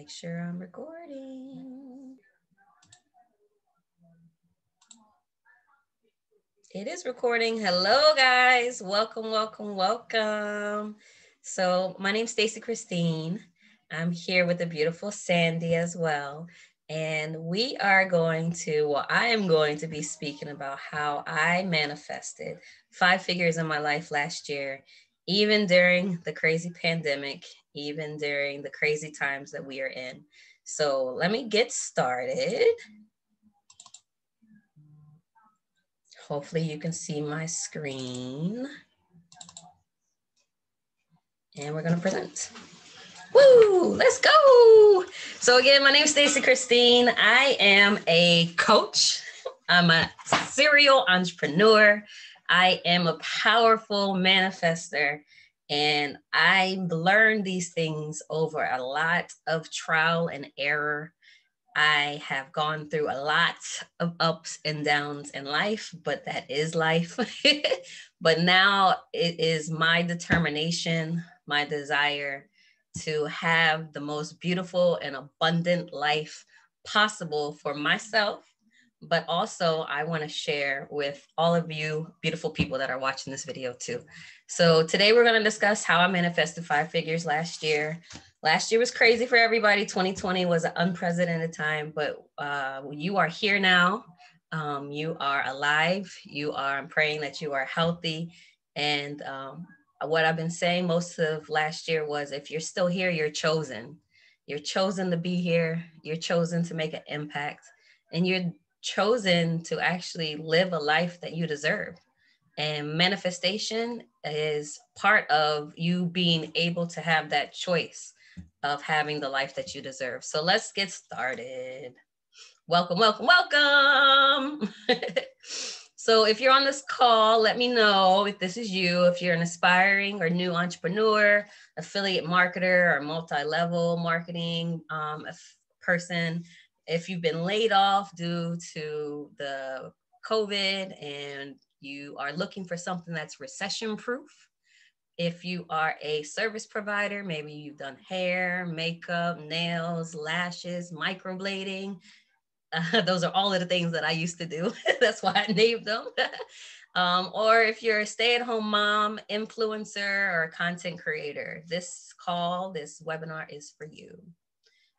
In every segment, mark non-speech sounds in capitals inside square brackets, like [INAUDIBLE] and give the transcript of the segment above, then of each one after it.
make sure I'm recording. It is recording. Hello, guys. Welcome, welcome, welcome. So, my name's Stacy Christine. I'm here with the beautiful Sandy as well. And we are going to, well, I am going to be speaking about how I manifested five figures in my life last year, even during the crazy pandemic, even during the crazy times that we are in. So let me get started. Hopefully you can see my screen. And we're gonna present. Woo, let's go. So again, my name is Stacy Christine. I am a coach. I'm a serial entrepreneur. I am a powerful manifester. And I learned these things over a lot of trial and error. I have gone through a lot of ups and downs in life, but that is life. [LAUGHS] but now it is my determination, my desire to have the most beautiful and abundant life possible for myself, but also I want to share with all of you beautiful people that are watching this video too. So today we're going to discuss how I manifested five figures last year. Last year was crazy for everybody. 2020 was an unprecedented time, but uh, you are here now. Um, you are alive. You are, I'm praying that you are healthy and um, what I've been saying most of last year was if you're still here, you're chosen. You're chosen to be here. You're chosen to make an impact. And you're chosen to actually live a life that you deserve. And manifestation is part of you being able to have that choice of having the life that you deserve. So let's get started. Welcome, welcome, welcome. [LAUGHS] So if you're on this call, let me know if this is you, if you're an aspiring or new entrepreneur, affiliate marketer, or multi-level marketing um, person. If you've been laid off due to the COVID and you are looking for something that's recession proof, if you are a service provider, maybe you've done hair, makeup, nails, lashes, microblading, uh, [LAUGHS] those are all of the things that I used to do. [LAUGHS] That's why I named them. [LAUGHS] um, or if you're a stay at home mom, influencer, or content creator, this call, this webinar is for you.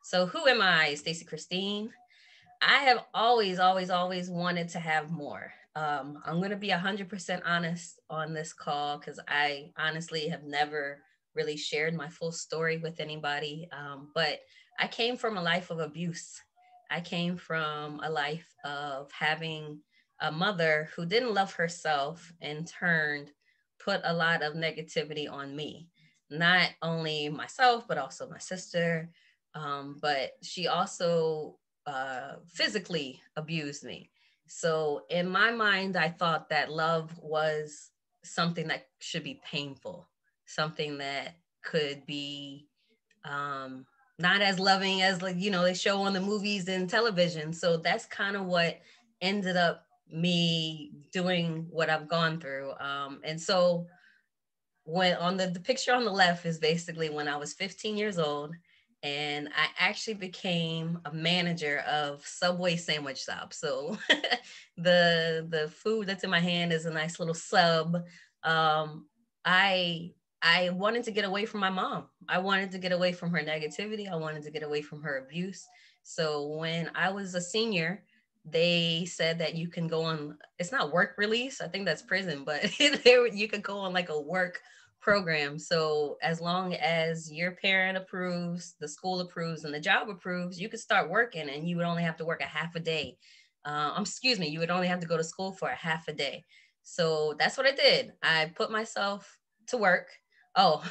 So, who am I, Stacy Christine? I have always, always, always wanted to have more. Um, I'm going to be 100% honest on this call because I honestly have never really shared my full story with anybody. Um, but I came from a life of abuse I came from a life of having a mother who didn't love herself and turned put a lot of negativity on me. Not only myself, but also my sister. Um, but she also uh, physically abused me. So in my mind, I thought that love was something that should be painful, something that could be um, not as loving as like you know they show on the movies and television so that's kind of what ended up me doing what i've gone through um, and so when on the, the picture on the left is basically when i was 15 years old and i actually became a manager of subway sandwich shop so [LAUGHS] the the food that's in my hand is a nice little sub um, i I wanted to get away from my mom. I wanted to get away from her negativity. I wanted to get away from her abuse. So when I was a senior, they said that you can go on, it's not work release, I think that's prison, but [LAUGHS] you could go on like a work program. So as long as your parent approves, the school approves, and the job approves, you could start working and you would only have to work a half a day. Uh, excuse me, you would only have to go to school for a half a day. So that's what I did. I put myself to work Oh,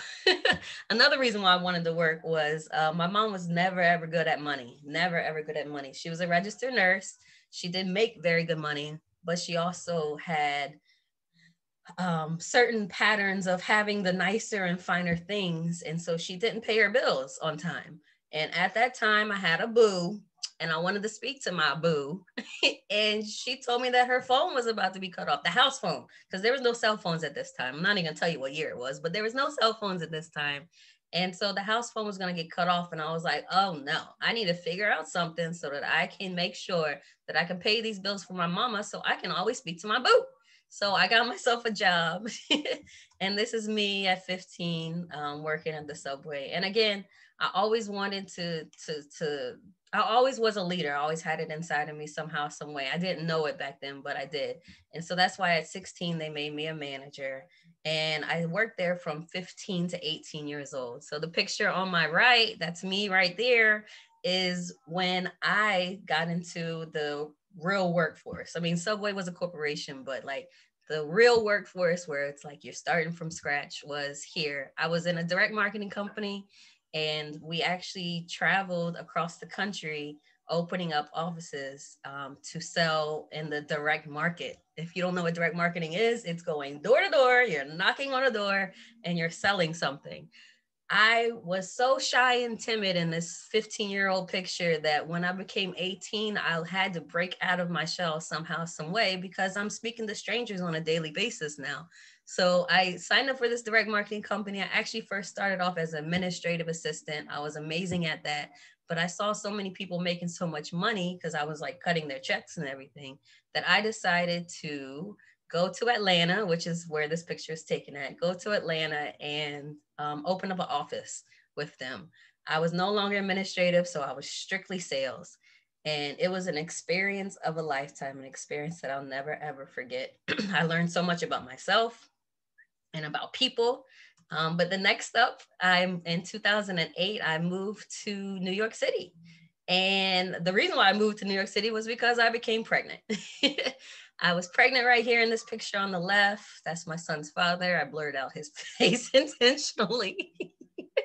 [LAUGHS] another reason why I wanted to work was uh, my mom was never ever good at money, never ever good at money. She was a registered nurse. She did make very good money, but she also had um, certain patterns of having the nicer and finer things. And so she didn't pay her bills on time. And at that time, I had a boo and I wanted to speak to my boo. [LAUGHS] and she told me that her phone was about to be cut off, the house phone, because there was no cell phones at this time. I'm not even gonna tell you what year it was, but there was no cell phones at this time. And so the house phone was going to get cut off. And I was like, oh no, I need to figure out something so that I can make sure that I can pay these bills for my mama so I can always speak to my boo. So I got myself a job. [LAUGHS] and this is me at 15 um, working at the subway. And again, I always wanted to, to, to, I always was a leader. I always had it inside of me somehow, some way. I didn't know it back then, but I did. And so that's why at 16, they made me a manager and I worked there from 15 to 18 years old. So the picture on my right, that's me right there, is when I got into the real workforce. I mean, Subway was a corporation, but like the real workforce where it's like you're starting from scratch was here. I was in a direct marketing company and we actually traveled across the country opening up offices um, to sell in the direct market. If you don't know what direct marketing is, it's going door to door, you're knocking on a door, and you're selling something. I was so shy and timid in this 15 year old picture that when I became 18, I had to break out of my shell somehow, some way, because I'm speaking to strangers on a daily basis now. So I signed up for this direct marketing company. I actually first started off as administrative assistant. I was amazing at that but I saw so many people making so much money because I was like cutting their checks and everything that I decided to go to Atlanta, which is where this picture is taken at, go to Atlanta and um, open up an office with them. I was no longer administrative, so I was strictly sales. And it was an experience of a lifetime, an experience that I'll never ever forget. [CLEARS THROAT] I learned so much about myself and about people um, but the next up, I'm in 2008, I moved to New York City. And the reason why I moved to New York City was because I became pregnant. [LAUGHS] I was pregnant right here in this picture on the left. That's my son's father. I blurred out his [LAUGHS] face intentionally.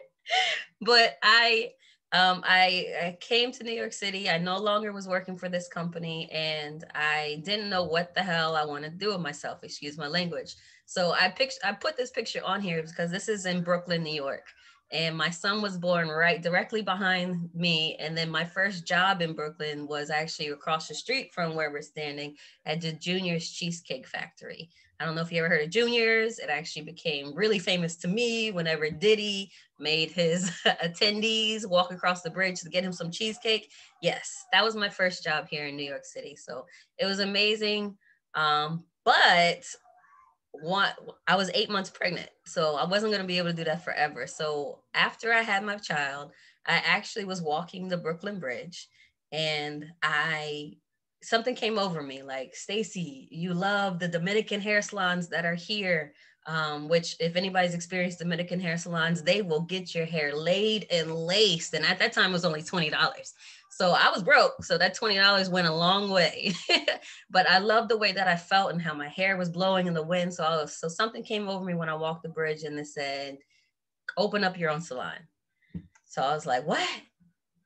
[LAUGHS] but I um, I, I, came to New York City. I no longer was working for this company and I didn't know what the hell I wanted to do with myself, excuse my language. So I picked, I put this picture on here because this is in Brooklyn, New York. And my son was born right directly behind me. And then my first job in Brooklyn was actually across the street from where we're standing at the Junior's Cheesecake Factory. I don't know if you ever heard of Junior's. It actually became really famous to me whenever Diddy made his [LAUGHS] attendees walk across the bridge to get him some cheesecake. Yes, that was my first job here in New York City. So it was amazing. Um, but one i was eight months pregnant so i wasn't going to be able to do that forever. So after i had my child i actually was walking the brooklyn bridge and i something came over me like stacy you love the dominican hair salons that are here um, which if anybody's experienced dominican hair salons they will get your hair laid and laced. And at that time it was only $20 so I was broke. So that $20 went a long way. [LAUGHS] but I loved the way that I felt and how my hair was blowing in the wind. So, was, so something came over me when I walked the bridge and it said, open up your own salon. So I was like, what?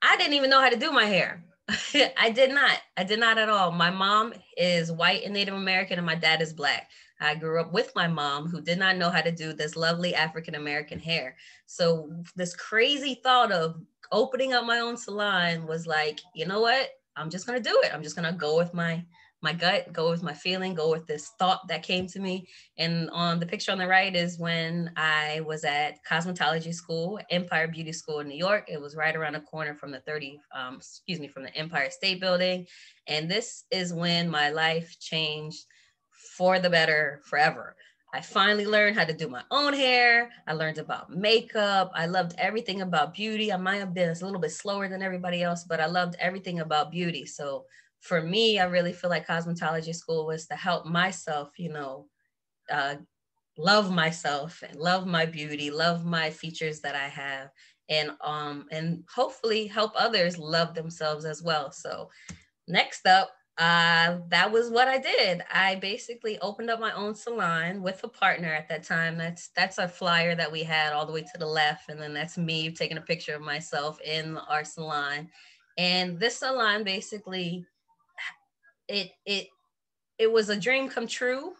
I didn't even know how to do my hair. [LAUGHS] I did not. I did not at all. My mom is white and Native American, and my dad is black. I grew up with my mom who did not know how to do this lovely African American hair. So, this crazy thought of opening up my own salon was like, you know what? I'm just gonna do it. I'm just gonna go with my my gut, go with my feeling, go with this thought that came to me. And on the picture on the right is when I was at cosmetology school, Empire Beauty School in New York. It was right around the corner from the 30, um, excuse me, from the Empire State Building. And this is when my life changed for the better forever. I finally learned how to do my own hair. I learned about makeup. I loved everything about beauty. I might have been a little bit slower than everybody else, but I loved everything about beauty. So for me, I really feel like cosmetology school was to help myself, you know, uh, love myself and love my beauty, love my features that I have, and um and hopefully help others love themselves as well. So next up, uh, that was what I did. I basically opened up my own salon with a partner at that time. That's that's a flyer that we had all the way to the left, and then that's me taking a picture of myself in our salon. And this salon basically, it it it was a dream come true.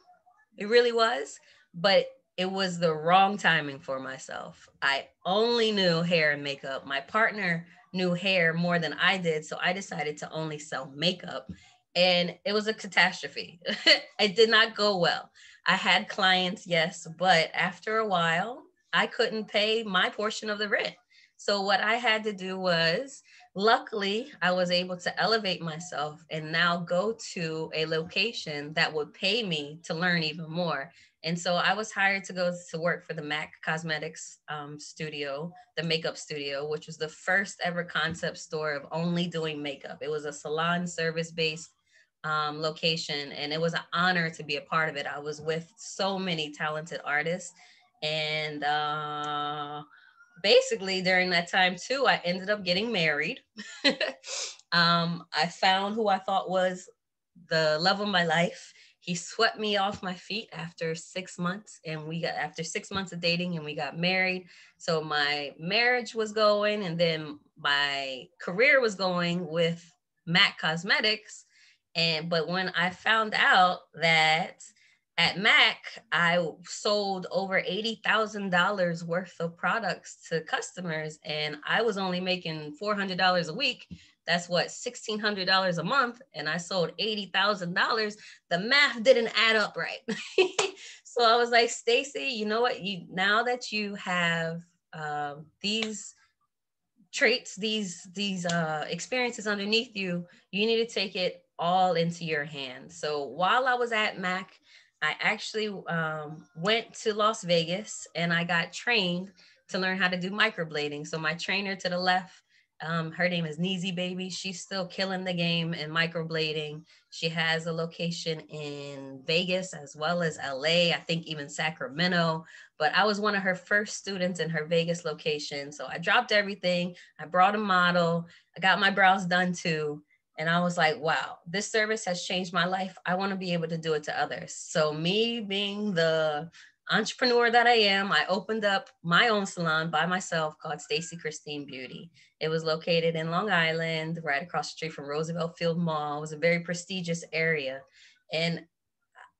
It really was, but it was the wrong timing for myself. I only knew hair and makeup. My partner knew hair more than I did, so I decided to only sell makeup and it was a catastrophe. [LAUGHS] it did not go well. I had clients, yes, but after a while, I couldn't pay my portion of the rent. So what I had to do was luckily I was able to elevate myself and now go to a location that would pay me to learn even more. And so I was hired to go to work for the MAC Cosmetics um, studio, the makeup studio, which was the first ever concept store of only doing makeup. It was a salon service based um, location, and it was an honor to be a part of it. I was with so many talented artists, and uh, basically during that time too, I ended up getting married. [LAUGHS] um, I found who I thought was the love of my life. He swept me off my feet after six months, and we got after six months of dating, and we got married. So my marriage was going, and then my career was going with MAC Cosmetics. And but when I found out that at Mac, I sold over $80,000 worth of products to customers, and I was only making $400 a week. That's what, $1,600 a month, and I sold $80,000. The math didn't add up right. [LAUGHS] so I was like, Stacy, you know what? You now that you have um, these traits, these these uh, experiences underneath you, you need to take it all into your hands. So while I was at Mac, I actually um, went to Las Vegas and I got trained to learn how to do microblading. So my trainer to the left, um, her name is Neezy Baby. She's still killing the game in microblading. She has a location in Vegas as well as LA, I think even Sacramento. But I was one of her first students in her Vegas location. So I dropped everything. I brought a model. I got my brows done too. And I was like, wow, this service has changed my life. I want to be able to do it to others. So, me being the entrepreneur that I am, I opened up my own salon by myself called Stacy Christine Beauty. It was located in Long Island, right across the street from Roosevelt Field Mall. It was a very prestigious area. And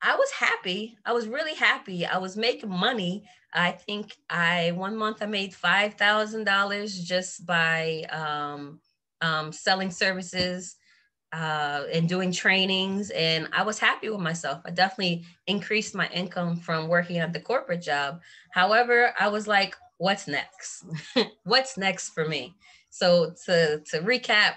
I was happy. I was really happy. I was making money. I think I one month I made five thousand dollars just by um, um, selling services uh, and doing trainings. And I was happy with myself. I definitely increased my income from working at the corporate job. However, I was like, what's next? [LAUGHS] what's next for me? So to, to recap,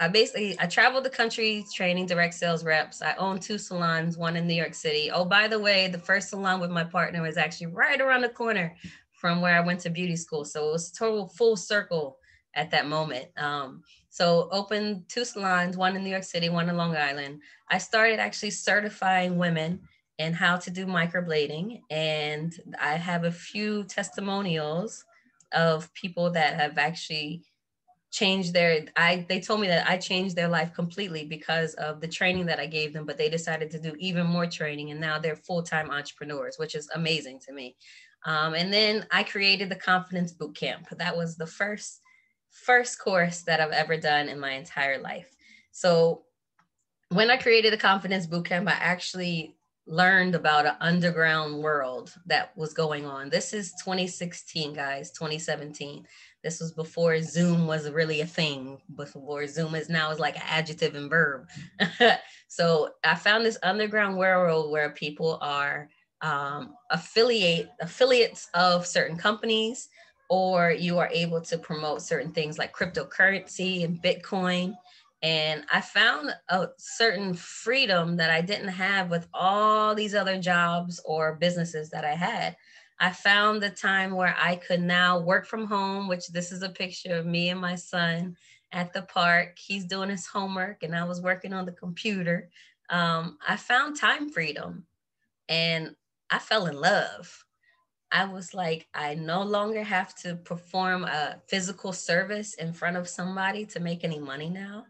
I basically I traveled the country training direct sales reps. I own two salons, one in New York City. Oh, by the way, the first salon with my partner was actually right around the corner from where I went to beauty school. So it was total full circle at that moment. Um, so opened two salons, one in New York City, one in Long Island. I started actually certifying women in how to do microblading. And I have a few testimonials of people that have actually changed their I they told me that I changed their life completely because of the training that I gave them, but they decided to do even more training and now they're full-time entrepreneurs, which is amazing to me. Um, and then I created the confidence boot camp. That was the first first course that I've ever done in my entire life. So when I created the confidence bootcamp, I actually learned about an underground world that was going on. This is 2016, guys, 2017. This was before Zoom was really a thing, before Zoom is now is like an adjective and verb. [LAUGHS] so I found this underground world where people are um, affiliate affiliates of certain companies or you are able to promote certain things like cryptocurrency and Bitcoin. And I found a certain freedom that I didn't have with all these other jobs or businesses that I had. I found the time where I could now work from home, which this is a picture of me and my son at the park. He's doing his homework and I was working on the computer. Um, I found time freedom and I fell in love. I was like, I no longer have to perform a physical service in front of somebody to make any money now.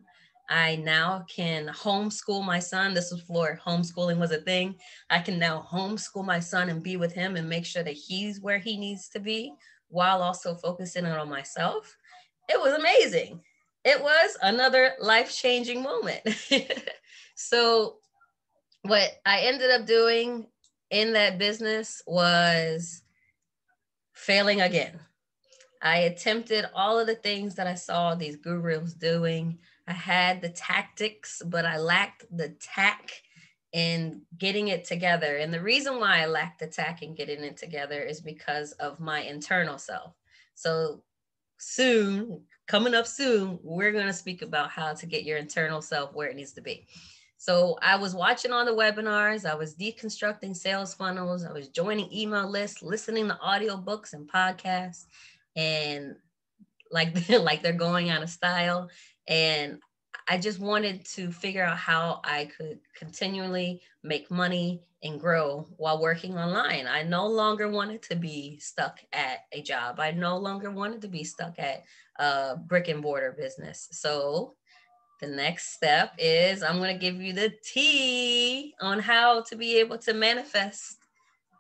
I now can homeschool my son. This was before homeschooling was a thing. I can now homeschool my son and be with him and make sure that he's where he needs to be while also focusing on myself. It was amazing. It was another life changing moment. [LAUGHS] so, what I ended up doing in that business was failing again. I attempted all of the things that I saw these gurus doing. I had the tactics, but I lacked the tack in getting it together. And the reason why I lacked the tack in getting it together is because of my internal self. So soon, coming up soon, we're going to speak about how to get your internal self where it needs to be. So I was watching all the webinars, I was deconstructing sales funnels, I was joining email lists, listening to audiobooks and podcasts, and like [LAUGHS] like they're going out of style. And I just wanted to figure out how I could continually make money and grow while working online. I no longer wanted to be stuck at a job. I no longer wanted to be stuck at a brick and mortar business. So the next step is I'm going to give you the tea on how to be able to manifest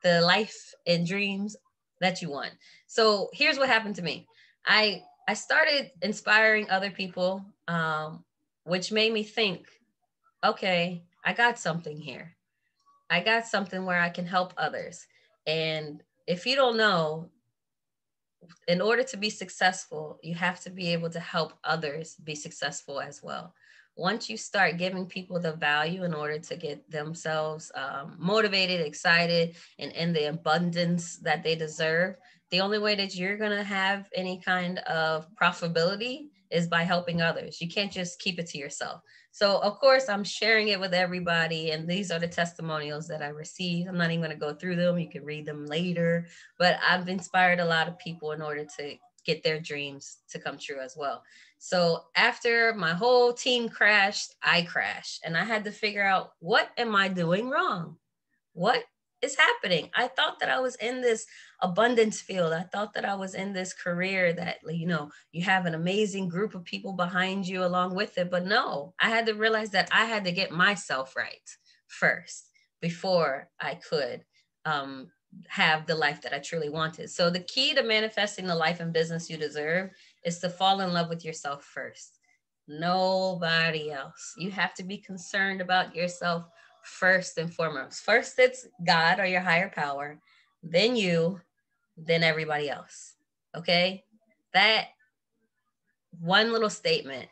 the life and dreams that you want. So here's what happened to me. I I started inspiring other people um, which made me think, okay, I got something here. I got something where I can help others. And if you don't know, in order to be successful, you have to be able to help others be successful as well. Once you start giving people the value in order to get themselves um, motivated, excited, and in the abundance that they deserve, the only way that you're going to have any kind of profitability is by helping others. You can't just keep it to yourself. So, of course, I'm sharing it with everybody, and these are the testimonials that I received. I'm not even going to go through them, you can read them later, but I've inspired a lot of people in order to get their dreams to come true as well. So, after my whole team crashed, I crashed, and I had to figure out what am I doing wrong? What is happening? I thought that I was in this abundance field. I thought that I was in this career that, you know, you have an amazing group of people behind you along with it. But no, I had to realize that I had to get myself right first before I could um, have the life that I truly wanted. So the key to manifesting the life and business you deserve is to fall in love with yourself first. Nobody else. You have to be concerned about yourself first and foremost. First, it's God or your higher power, then you, then everybody else. Okay. That one little statement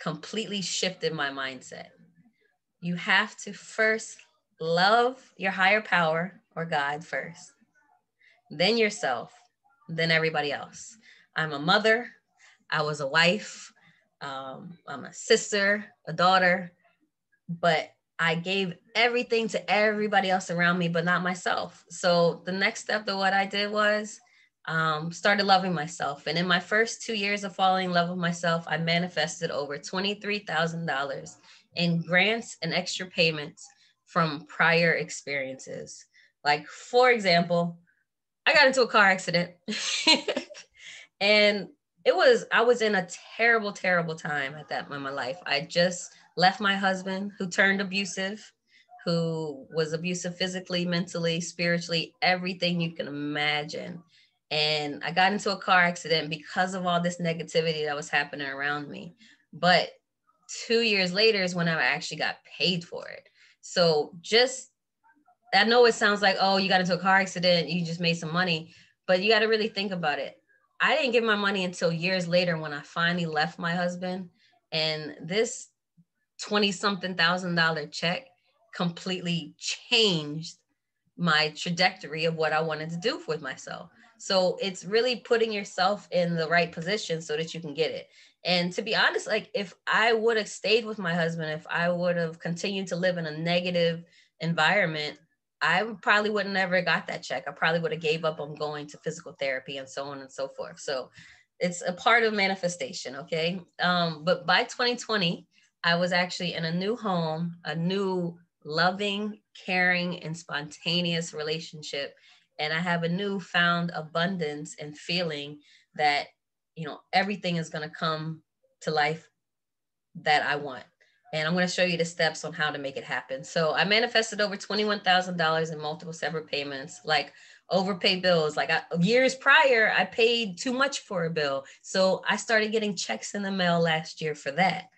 completely shifted my mindset. You have to first love your higher power or God first, then yourself, then everybody else. I'm a mother, I was a wife, um, I'm a sister, a daughter, but I gave everything to everybody else around me, but not myself. So the next step of what I did was um, started loving myself. And in my first two years of falling in love with myself, I manifested over $23,000 in grants and extra payments from prior experiences. Like, for example, I got into a car accident [LAUGHS] and it was, I was in a terrible, terrible time at that in my life. I just, left my husband who turned abusive, who was abusive physically, mentally, spiritually, everything you can imagine. And I got into a car accident because of all this negativity that was happening around me. But two years later is when I actually got paid for it. So just, I know it sounds like, oh, you got into a car accident, you just made some money, but you got to really think about it. I didn't get my money until years later when I finally left my husband. And this 20 something thousand dollar check completely changed my trajectory of what I wanted to do with myself. So it's really putting yourself in the right position so that you can get it. And to be honest, like if I would have stayed with my husband, if I would have continued to live in a negative environment, I probably would have never got that check. I probably would have gave up on going to physical therapy and so on and so forth. So it's a part of manifestation, okay? Um, but by 2020, I was actually in a new home, a new loving, caring, and spontaneous relationship. And I have a new found abundance and feeling that, you know, everything is going to come to life that I want. And I'm going to show you the steps on how to make it happen. So I manifested over $21,000 in multiple separate payments, like overpay bills. Like I, years prior, I paid too much for a bill. So I started getting checks in the mail last year for that.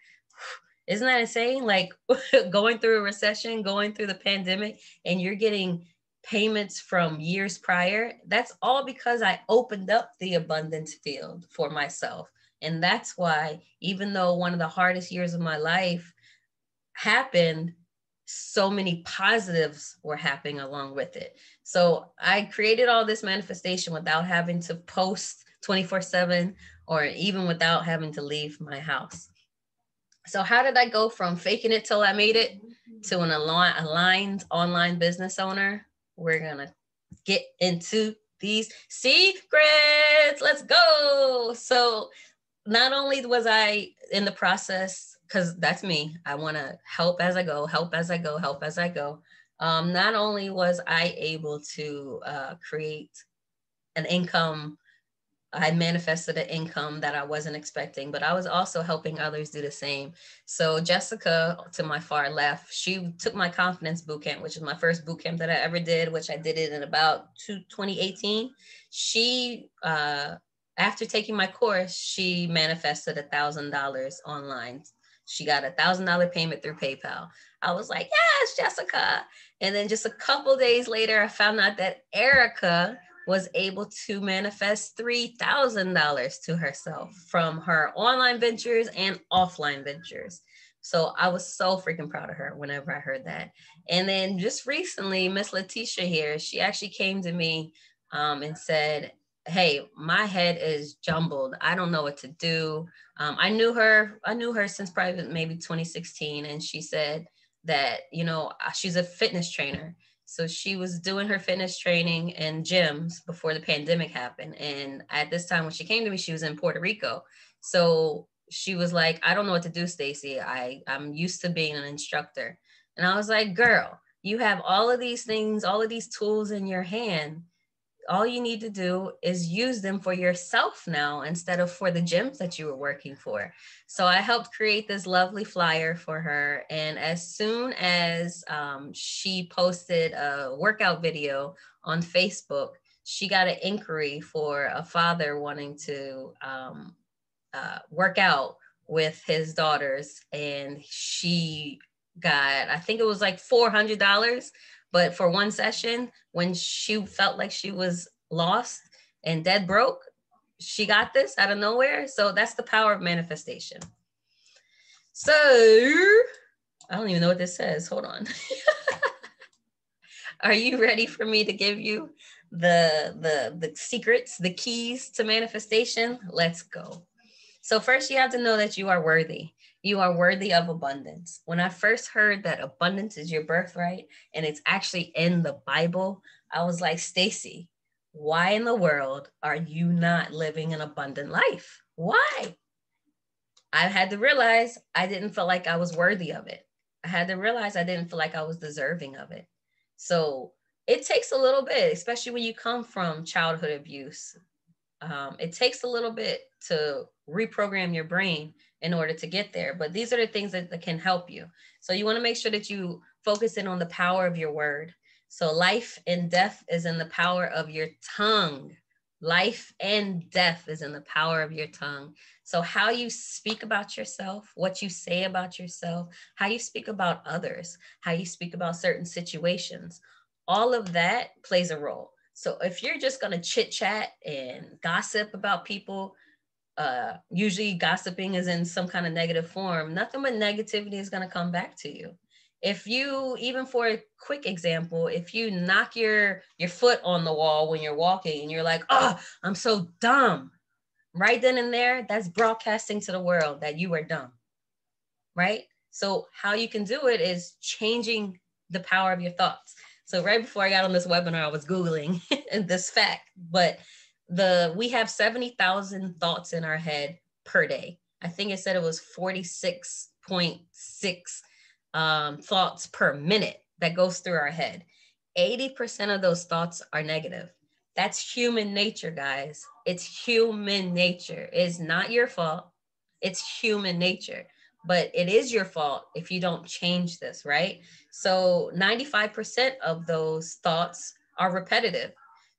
Isn't that insane? Like [LAUGHS] going through a recession, going through the pandemic, and you're getting payments from years prior. That's all because I opened up the abundance field for myself. And that's why, even though one of the hardest years of my life happened, so many positives were happening along with it. So I created all this manifestation without having to post 24 7 or even without having to leave my house. So, how did I go from faking it till I made it to an aligned online business owner? We're to get into these secrets. Let's go. So, not only was I in the process, because that's me, I want to help as I go, help as I go, help as I go. Um, not only was I able to uh, create an income I manifested an income that I wasn't expecting, but I was also helping others do the same. So Jessica, to my far left, she took my confidence boot camp, which is my first boot camp that I ever did, which I did it in about two, 2018. She, uh, after taking my course, she manifested a thousand dollars online. She got a thousand dollar payment through PayPal. I was like, yes, Jessica. And then just a couple days later, I found out that Erica was able to manifest $3,000 to herself from her online ventures and offline ventures. So I was so freaking proud of her whenever I heard that. And then just recently, Miss Letitia here, she actually came to me um, and said, Hey, my head is jumbled. I don't know what to do. Um, I knew her, I knew her since probably maybe 2016. And she said that, you know, she's a fitness trainer so she was doing her fitness training in gyms before the pandemic happened. And at this time when she came to me, she was in Puerto Rico. So she was like, I don't know what to do, Stacy. I, I'm used to being an instructor. And I was like, girl, you have all of these things, all of these tools in your hand all you need to do is use them for yourself now instead of for the gyms that you were working for. So I helped create this lovely flyer for her. And as soon as um, she posted a workout video on Facebook, she got an inquiry for a father wanting to um, uh, work out with his daughters. And she got, I think it was like $400 but for one session, when she felt like she was lost and dead broke, she got this out of nowhere. So that's the power of manifestation. So I don't even know what this says. Hold on. [LAUGHS] Are you ready for me to give you the the the secrets, the keys to manifestation? Let's go. So first you have to know that you are worthy. You are worthy of abundance. When I first heard that abundance is your birthright and it's actually in the Bible, I was like, Stacy, why in the world are you not living an abundant life? Why? I had to realize I didn't feel like I was worthy of it. I had to realize I didn't feel like I was deserving of it. So it takes a little bit, especially when you come from childhood abuse. Um, it takes a little bit to reprogram your brain in order to get there. But these are the things that, that can help you. So you want to make sure that you focus in on the power of your word. So life and death is in the power of your tongue. Life and death is in the power of your tongue. So, how you speak about yourself, what you say about yourself, how you speak about others, how you speak about certain situations, all of that plays a role. So, if you're just going to chit chat and gossip about people, uh, usually gossiping is in some kind of negative form, nothing but negativity is going to come back to you. If you, even for a quick example, if you knock your your foot on the wall when you're walking and you're like, oh, I'm so dumb, right then and there, that's broadcasting to the world that you are dumb, right? So how you can do it is changing the power of your thoughts. So right before I got on this webinar, I was Googling [LAUGHS] this fact, but the we have 70,000 thoughts in our head per day. I think it said it was 46.6 um, thoughts per minute that goes through our head. 80% of those thoughts are negative. That's human nature, guys. It's human nature. It's not your fault. It's human nature, but it is your fault if you don't change this, right? So 95% of those thoughts are repetitive.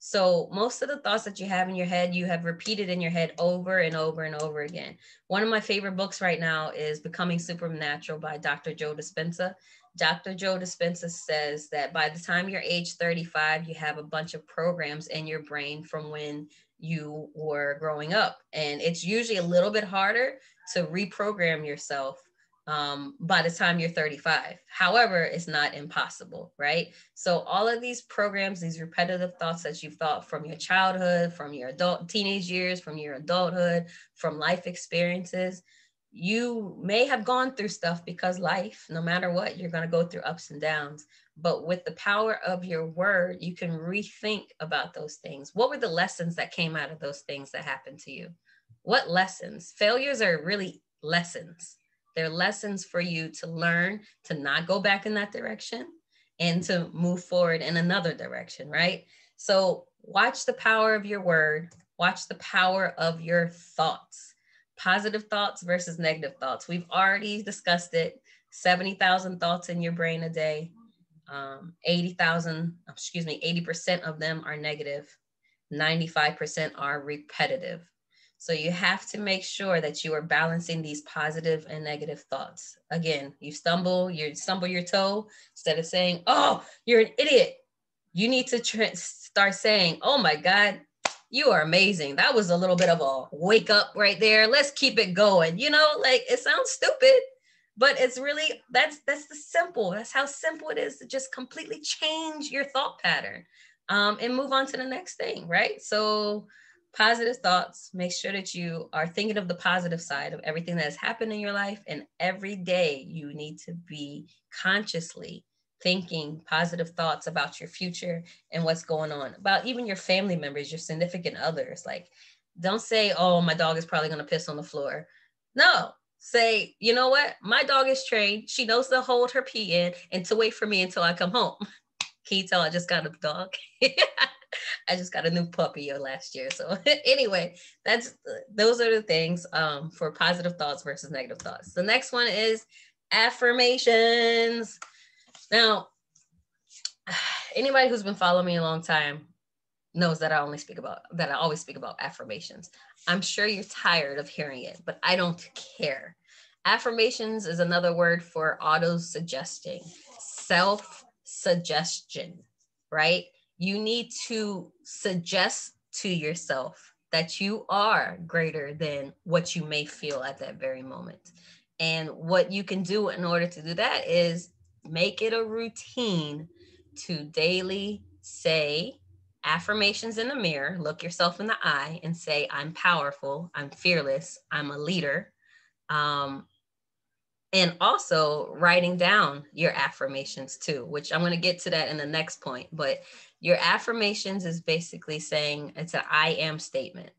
So most of the thoughts that you have in your head, you have repeated in your head over and over and over again. One of my favorite books right now is Becoming Supernatural by Dr. Joe Dispenza. Dr. Joe Dispenza says that by the time you're age 35, you have a bunch of programs in your brain from when you were growing up. And it's usually a little bit harder to reprogram yourself um, by the time you're 35. However, it's not impossible, right? So all of these programs, these repetitive thoughts that you've thought from your childhood, from your adult teenage years, from your adulthood, from life experiences, you may have gone through stuff because life, no matter what, you're going to go through ups and downs. But with the power of your word, you can rethink about those things. What were the lessons that came out of those things that happened to you? What lessons? Failures are really lessons they're lessons for you to learn to not go back in that direction and to move forward in another direction, right? So watch the power of your word, watch the power of your thoughts. Positive thoughts versus negative thoughts. We've already discussed it 70,000 thoughts in your brain a day. Um, 80,000, excuse me, 80% of them are negative, 95% are repetitive. So you have to make sure that you are balancing these positive and negative thoughts. Again, you stumble, you stumble your toe, instead of saying, "Oh, you're an idiot," you need to tr- start saying, "Oh my God, you are amazing. That was a little bit of a wake up right there. Let's keep it going." You know, like it sounds stupid, but it's really that's that's the simple. That's how simple it is to just completely change your thought pattern um, and move on to the next thing, right? So positive thoughts. Make sure that you are thinking of the positive side of everything that has happened in your life. And every day you need to be consciously thinking positive thoughts about your future and what's going on, about even your family members, your significant others. Like, don't say, oh, my dog is probably going to piss on the floor. No, say, you know what? My dog is trained. She knows to hold her pee in and to wait for me until I come home. [LAUGHS] Can you tell I just got a dog? [LAUGHS] [LAUGHS] I just got a new puppy last year. So [LAUGHS] anyway, that's those are the things um, for positive thoughts versus negative thoughts. The next one is affirmations. Now, [SIGHS] anybody who's been following me a long time knows that I only speak about that I always speak about affirmations. I'm sure you're tired of hearing it, but I don't care. Affirmations is another word for auto suggesting, self suggestion, right? You need to suggest to yourself that you are greater than what you may feel at that very moment. And what you can do in order to do that is make it a routine to daily say affirmations in the mirror, look yourself in the eye and say, I'm powerful, I'm fearless, I'm a leader. Um, and also writing down your affirmations too, which I'm going to get to that in the next point. But your affirmations is basically saying it's an I am statement.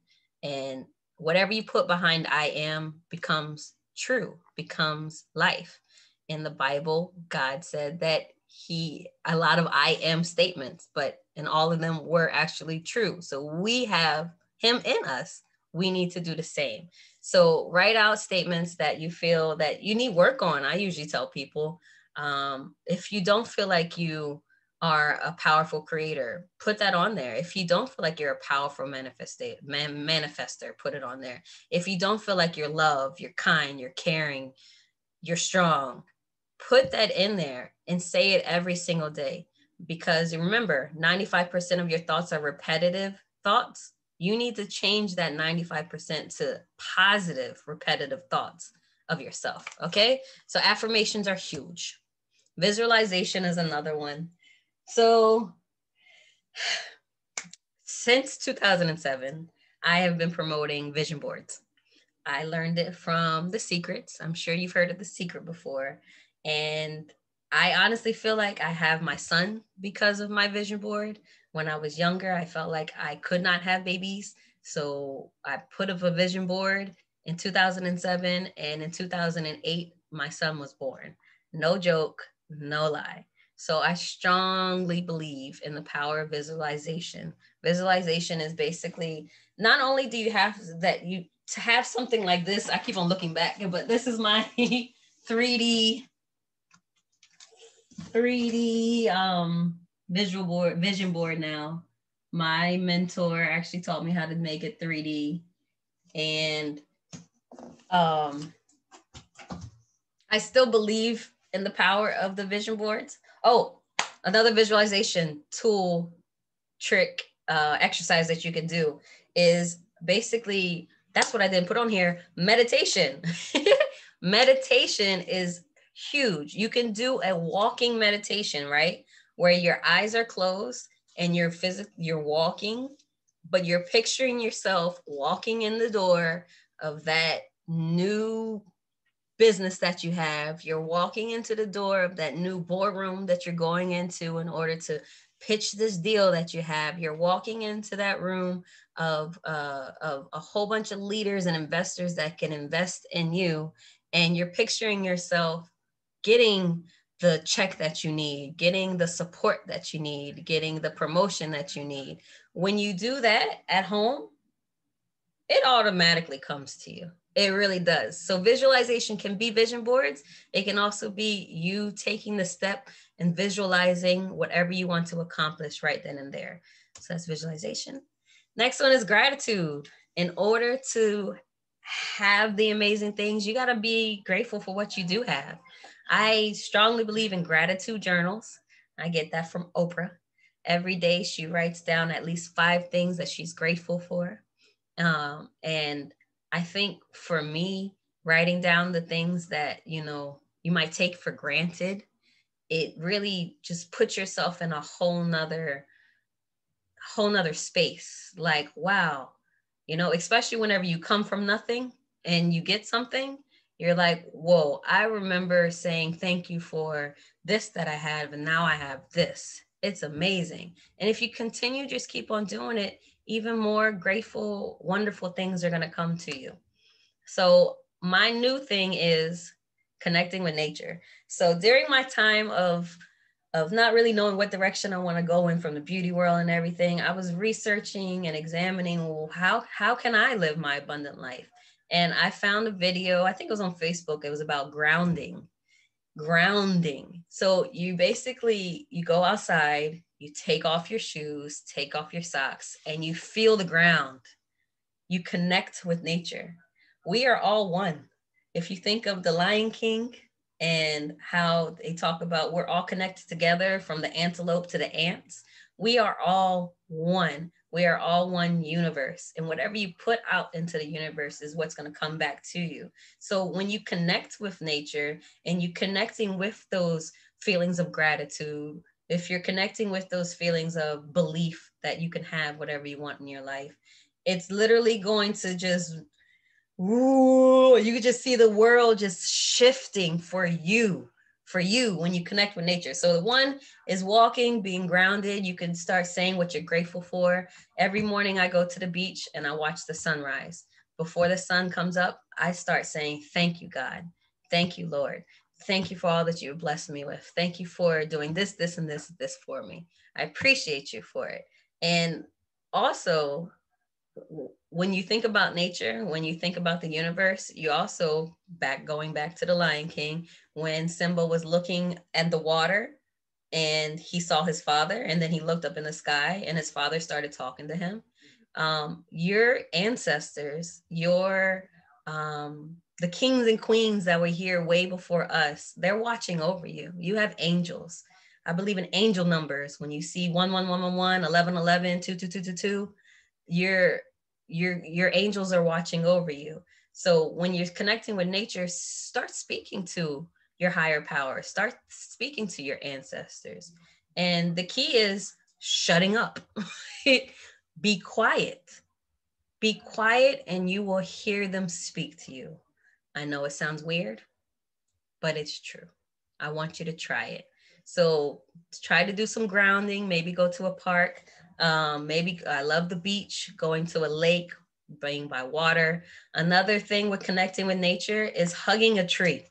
And whatever you put behind I am becomes true, becomes life. In the Bible, God said that he a lot of I am statements, but and all of them were actually true. So we have him in us. We need to do the same. So write out statements that you feel that you need work on. I usually tell people um, if you don't feel like you are a powerful creator, put that on there. If you don't feel like you're a powerful manifestor, man, manifester, put it on there. If you don't feel like you're love, you're kind, you're caring, you're strong, put that in there and say it every single day. Because remember, 95% of your thoughts are repetitive thoughts you need to change that 95% to positive, repetitive thoughts of yourself. Okay. So affirmations are huge. Visualization is another one. So since 2007, I have been promoting vision boards. I learned it from The Secrets. I'm sure you've heard of The Secret before. And I honestly feel like I have my son because of my vision board. When I was younger, I felt like I could not have babies. So I put up a vision board in 2007. And in 2008, my son was born. No joke, no lie. So I strongly believe in the power of visualization. Visualization is basically not only do you have that you to have something like this, I keep on looking back, but this is my [LAUGHS] 3D 3D um visual board, vision board now. My mentor actually taught me how to make it 3D. And um, I still believe in the power of the vision boards. Oh, another visualization tool, trick, uh, exercise that you can do is basically that's what I didn't put on here meditation. [LAUGHS] meditation is huge. You can do a walking meditation, right? Where your eyes are closed and you're physical you're walking, but you're picturing yourself walking in the door of that new business that you have. You're walking into the door of that new boardroom that you're going into in order to pitch this deal that you have. You're walking into that room of, uh, of a whole bunch of leaders and investors that can invest in you. And you're picturing yourself getting the check that you need, getting the support that you need, getting the promotion that you need. When you do that at home, it automatically comes to you. It really does. So visualization can be vision boards. It can also be you taking the step and visualizing whatever you want to accomplish right then and there. So that's visualization. Next one is gratitude. In order to have the amazing things, you got to be grateful for what you do have. I strongly believe in gratitude journals. I get that from Oprah. Every day she writes down at least five things that she's grateful for. Um, and I think for me, writing down the things that, you know, you might take for granted, it really just puts yourself in a whole nother, whole nother space. Like, wow, you know, especially whenever you come from nothing and you get something, you're like, whoa, I remember saying thank you for this that I have, and now I have this. It's amazing. And if you continue, just keep on doing it, even more grateful, wonderful things are going to come to you. So, my new thing is connecting with nature. So, during my time of of not really knowing what direction I want to go in from the beauty world and everything, I was researching and examining well, how how can I live my abundant life? And I found a video, I think it was on Facebook, it was about grounding. Grounding. So you basically you go outside, you take off your shoes, take off your socks, and you feel the ground. You connect with nature. We are all one. If you think of the Lion King and how they talk about we're all connected together from the antelope to the ants, we are all one. We are all one universe. And whatever you put out into the universe is what's going to come back to you. So when you connect with nature and you connecting with those feelings of gratitude, if you're connecting with those feelings of belief that you can have whatever you want in your life, it's literally going to just, ooh, you just see the world just shifting for you, for you when you connect with nature. So the one is walking, being grounded. You can start saying what you're grateful for. Every morning I go to the beach and I watch the sunrise. Before the sun comes up, I start saying, Thank you, God. Thank you, Lord. Thank you for all that you have blessed me with. Thank you for doing this, this, and this, this for me. I appreciate you for it. And also, when you think about nature, when you think about the universe, you also back going back to the Lion King, when Simba was looking at the water and he saw his father, and then he looked up in the sky and his father started talking to him. Um, your ancestors, your um, the kings and queens that were here way before us, they're watching over you. You have angels. I believe in angel numbers. When you see 11111, 1111, 22222, your your your angels are watching over you. So when you're connecting with nature, start speaking to your higher power. Start speaking to your ancestors. And the key is shutting up. [LAUGHS] Be quiet. Be quiet and you will hear them speak to you. I know it sounds weird, but it's true. I want you to try it. So try to do some grounding, maybe go to a park. Um, maybe I love the beach, going to a lake, being by water. Another thing with connecting with nature is hugging a tree.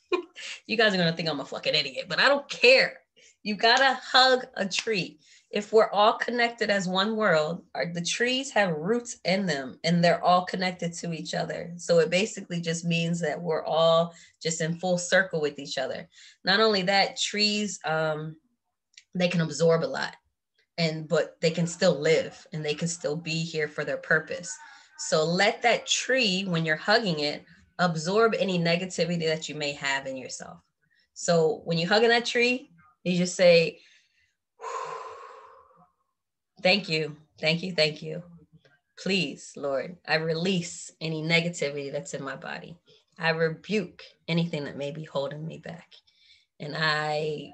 [LAUGHS] you guys are gonna think I'm a fucking idiot, but I don't care. You gotta hug a tree if we're all connected as one world, our, the trees have roots in them and they're all connected to each other. So it basically just means that we're all just in full circle with each other. Not only that, trees, um, they can absorb a lot and but they can still live and they can still be here for their purpose. So let that tree, when you're hugging it, absorb any negativity that you may have in yourself. So when you're hugging that tree, you just say, Thank you. Thank you. Thank you. Please, Lord, I release any negativity that's in my body. I rebuke anything that may be holding me back. And I,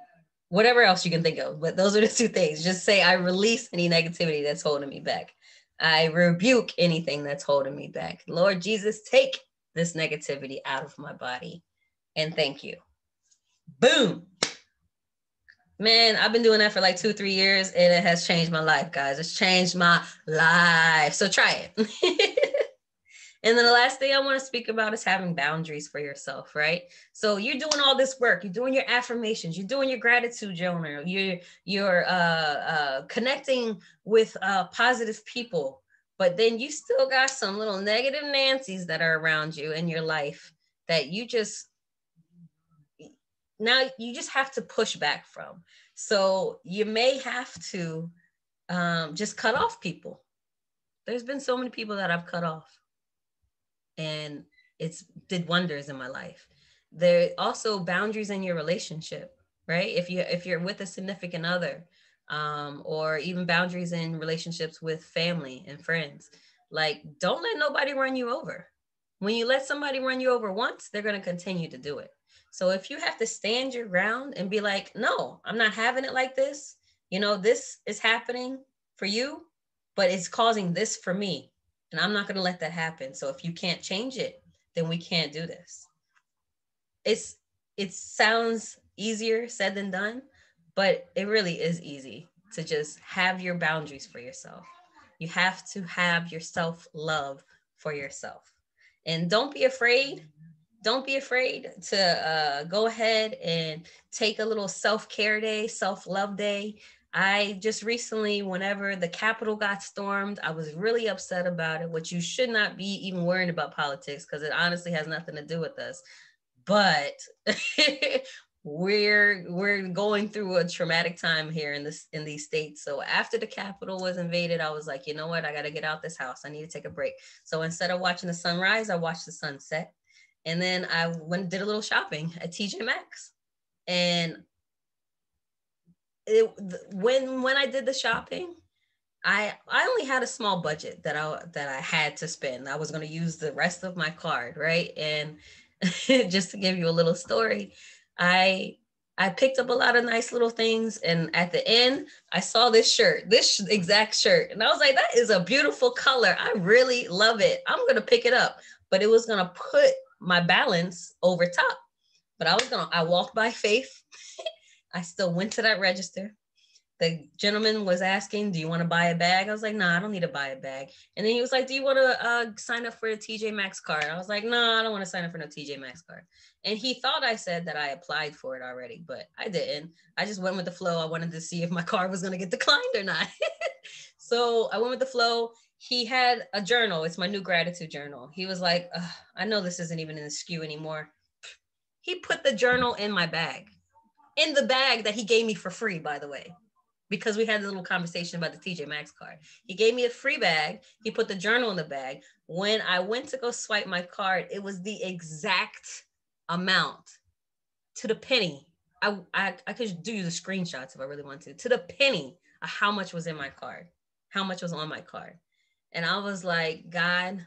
whatever else you can think of, but those are the two things. Just say, I release any negativity that's holding me back. I rebuke anything that's holding me back. Lord Jesus, take this negativity out of my body. And thank you. Boom. Man, I've been doing that for like two, three years, and it has changed my life, guys. It's changed my life. So try it. [LAUGHS] And then the last thing I want to speak about is having boundaries for yourself, right? So you're doing all this work, you're doing your affirmations, you're doing your gratitude journal, you're you're uh, uh, connecting with uh, positive people, but then you still got some little negative Nancy's that are around you in your life that you just now you just have to push back from. So you may have to um, just cut off people. There's been so many people that I've cut off and it's did wonders in my life. There are also boundaries in your relationship right? If you if you're with a significant other um, or even boundaries in relationships with family and friends like don't let nobody run you over. When you let somebody run you over once they're going to continue to do it. So if you have to stand your ground and be like no i'm not having it like this. You know this is happening for you but it's causing this for me and I'm not going to let that happen. So if you can't change it, then we can't do this. It's it sounds easier said than done, but it really is easy to just have your boundaries for yourself. You have to have your self-love for yourself. And don't be afraid. Don't be afraid to uh, go ahead and take a little self-care day, self-love day, I just recently, whenever the Capitol got stormed, I was really upset about it, which you should not be even worrying about politics because it honestly has nothing to do with us. But [LAUGHS] we're we're going through a traumatic time here in this in these states. So after the Capitol was invaded, I was like, you know what? I got to get out this house. I need to take a break. So instead of watching the sunrise, I watched the sunset. And then I went did a little shopping at TJ Maxx. And it, when when I did the shopping, I I only had a small budget that I that I had to spend. I was going to use the rest of my card, right? And [LAUGHS] just to give you a little story, I I picked up a lot of nice little things and at the end I saw this shirt, this exact shirt. And I was like that is a beautiful color. I really love it. I'm going to pick it up. But it was going to put my balance over top. But I was going to I walked by faith I still went to that register. The gentleman was asking, Do you want to buy a bag? I was like, No, nah, I don't need to buy a bag. And then he was like, Do you want to uh, sign up for a TJ Maxx card? I was like, No, nah, I don't want to sign up for no TJ Maxx card. And he thought I said that I applied for it already, but I didn't. I just went with the flow. I wanted to see if my card was going to get declined or not. [LAUGHS] so I went with the flow. He had a journal. It's my new gratitude journal. He was like, I know this isn't even in the SKU anymore. He put the journal in my bag in the bag that he gave me for free, by the way, because we had a little conversation about the TJ Maxx card. He gave me a free bag. He put the journal in the bag. When I went to go swipe my card, it was the exact amount to the penny. I, I, I could do the screenshots if I really want to, to the penny of how much was in my card, how much was on my card. And I was like, God,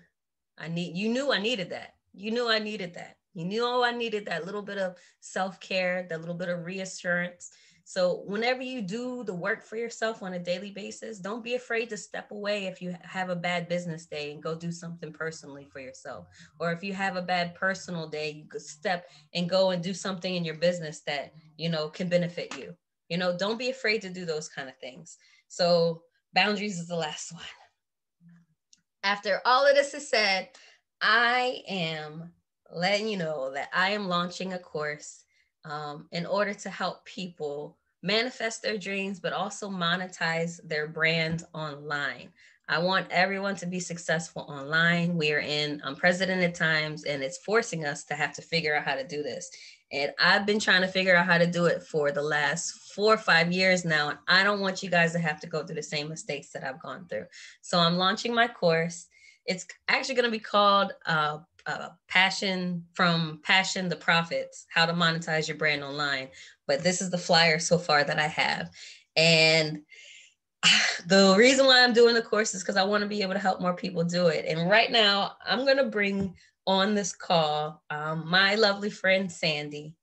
I need, you knew I needed that. You knew I needed that. You knew I needed that little bit of self care, that little bit of reassurance. So, whenever you do the work for yourself on a daily basis, don't be afraid to step away if you have a bad business day and go do something personally for yourself. Or if you have a bad personal day, you could step and go and do something in your business that, you know, can benefit you. You know, don't be afraid to do those kind of things. So, boundaries is the last one. After all of this is said, I am letting you know that I am launching a course um, in order to help people manifest their dreams, but also monetize their brand online. I want everyone to be successful online. We are in unprecedented times and it's forcing us to have to figure out how to do this. And I've been trying to figure out how to do it for the last four or five years now. And I don't want you guys to have to go through the same mistakes that I've gone through. So I'm launching my course. It's actually going to be called uh, uh, passion from passion the profits how to monetize your brand online but this is the flyer so far that i have and [SIGHS] the reason why i'm doing the course is because i want to be able to help more people do it and right now i'm going to bring on this call um, my lovely friend Sandy.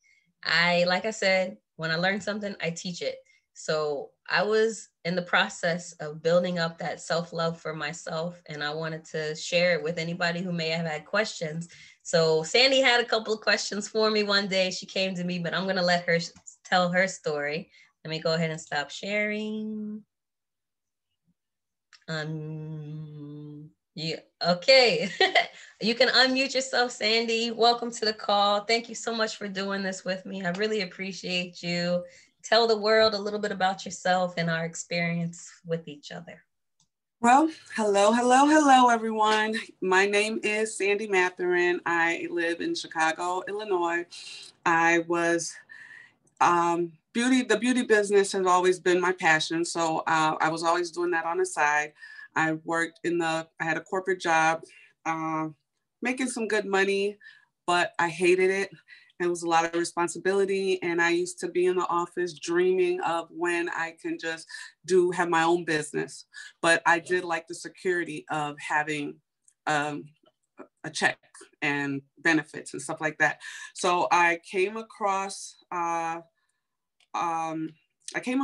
I, like I said, when I learn something, I teach it. So I was in the process of building up that self love for myself, and I wanted to share it with anybody who may have had questions. So Sandy had a couple of questions for me one day. She came to me, but I'm going to let her tell her story. Let me go ahead and stop sharing. Um, yeah, okay. [LAUGHS] you can unmute yourself, Sandy. Welcome to the call. Thank you so much for doing this with me. I really appreciate you. Tell the world a little bit about yourself and our experience with each other. Well, hello, hello, hello, everyone. My name is Sandy Matherin. I live in Chicago, Illinois. I was um, beauty. The beauty business has always been my passion, so uh, I was always doing that on the side. I worked in the. I had a corporate job, uh, making some good money, but I hated it. It was a lot of responsibility. And I used to be in the office dreaming of when I can just do have my own business. But I did like the security of having um, a check and benefits and stuff like that. So I came across, uh, um, I came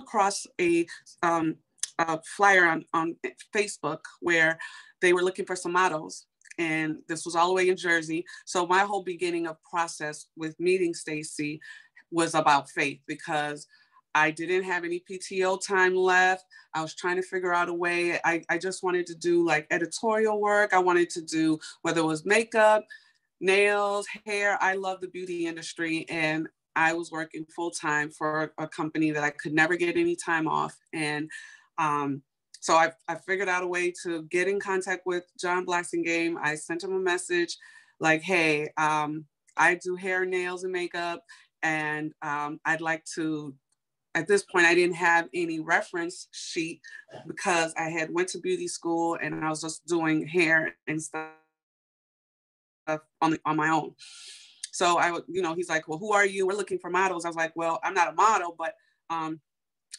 across a, um, a flyer on, on Facebook where they were looking for some models and this was all the way in Jersey. So my whole beginning of process with meeting Stacy was about faith because I didn't have any PTO time left. I was trying to figure out a way. I, I just wanted to do like editorial work. I wanted to do whether it was makeup, nails, hair. I love the beauty industry and I was working full time for a company that I could never get any time off. And um, so I, I figured out a way to get in contact with John Blassingame. I sent him a message like, hey, um, I do hair, nails, and makeup, and um, I'd like to. At this point, I didn't have any reference sheet because I had went to beauty school and I was just doing hair and stuff on, on my own. So I would, you know, he's like, well, who are you? We're looking for models. I was like, well, I'm not a model, but um,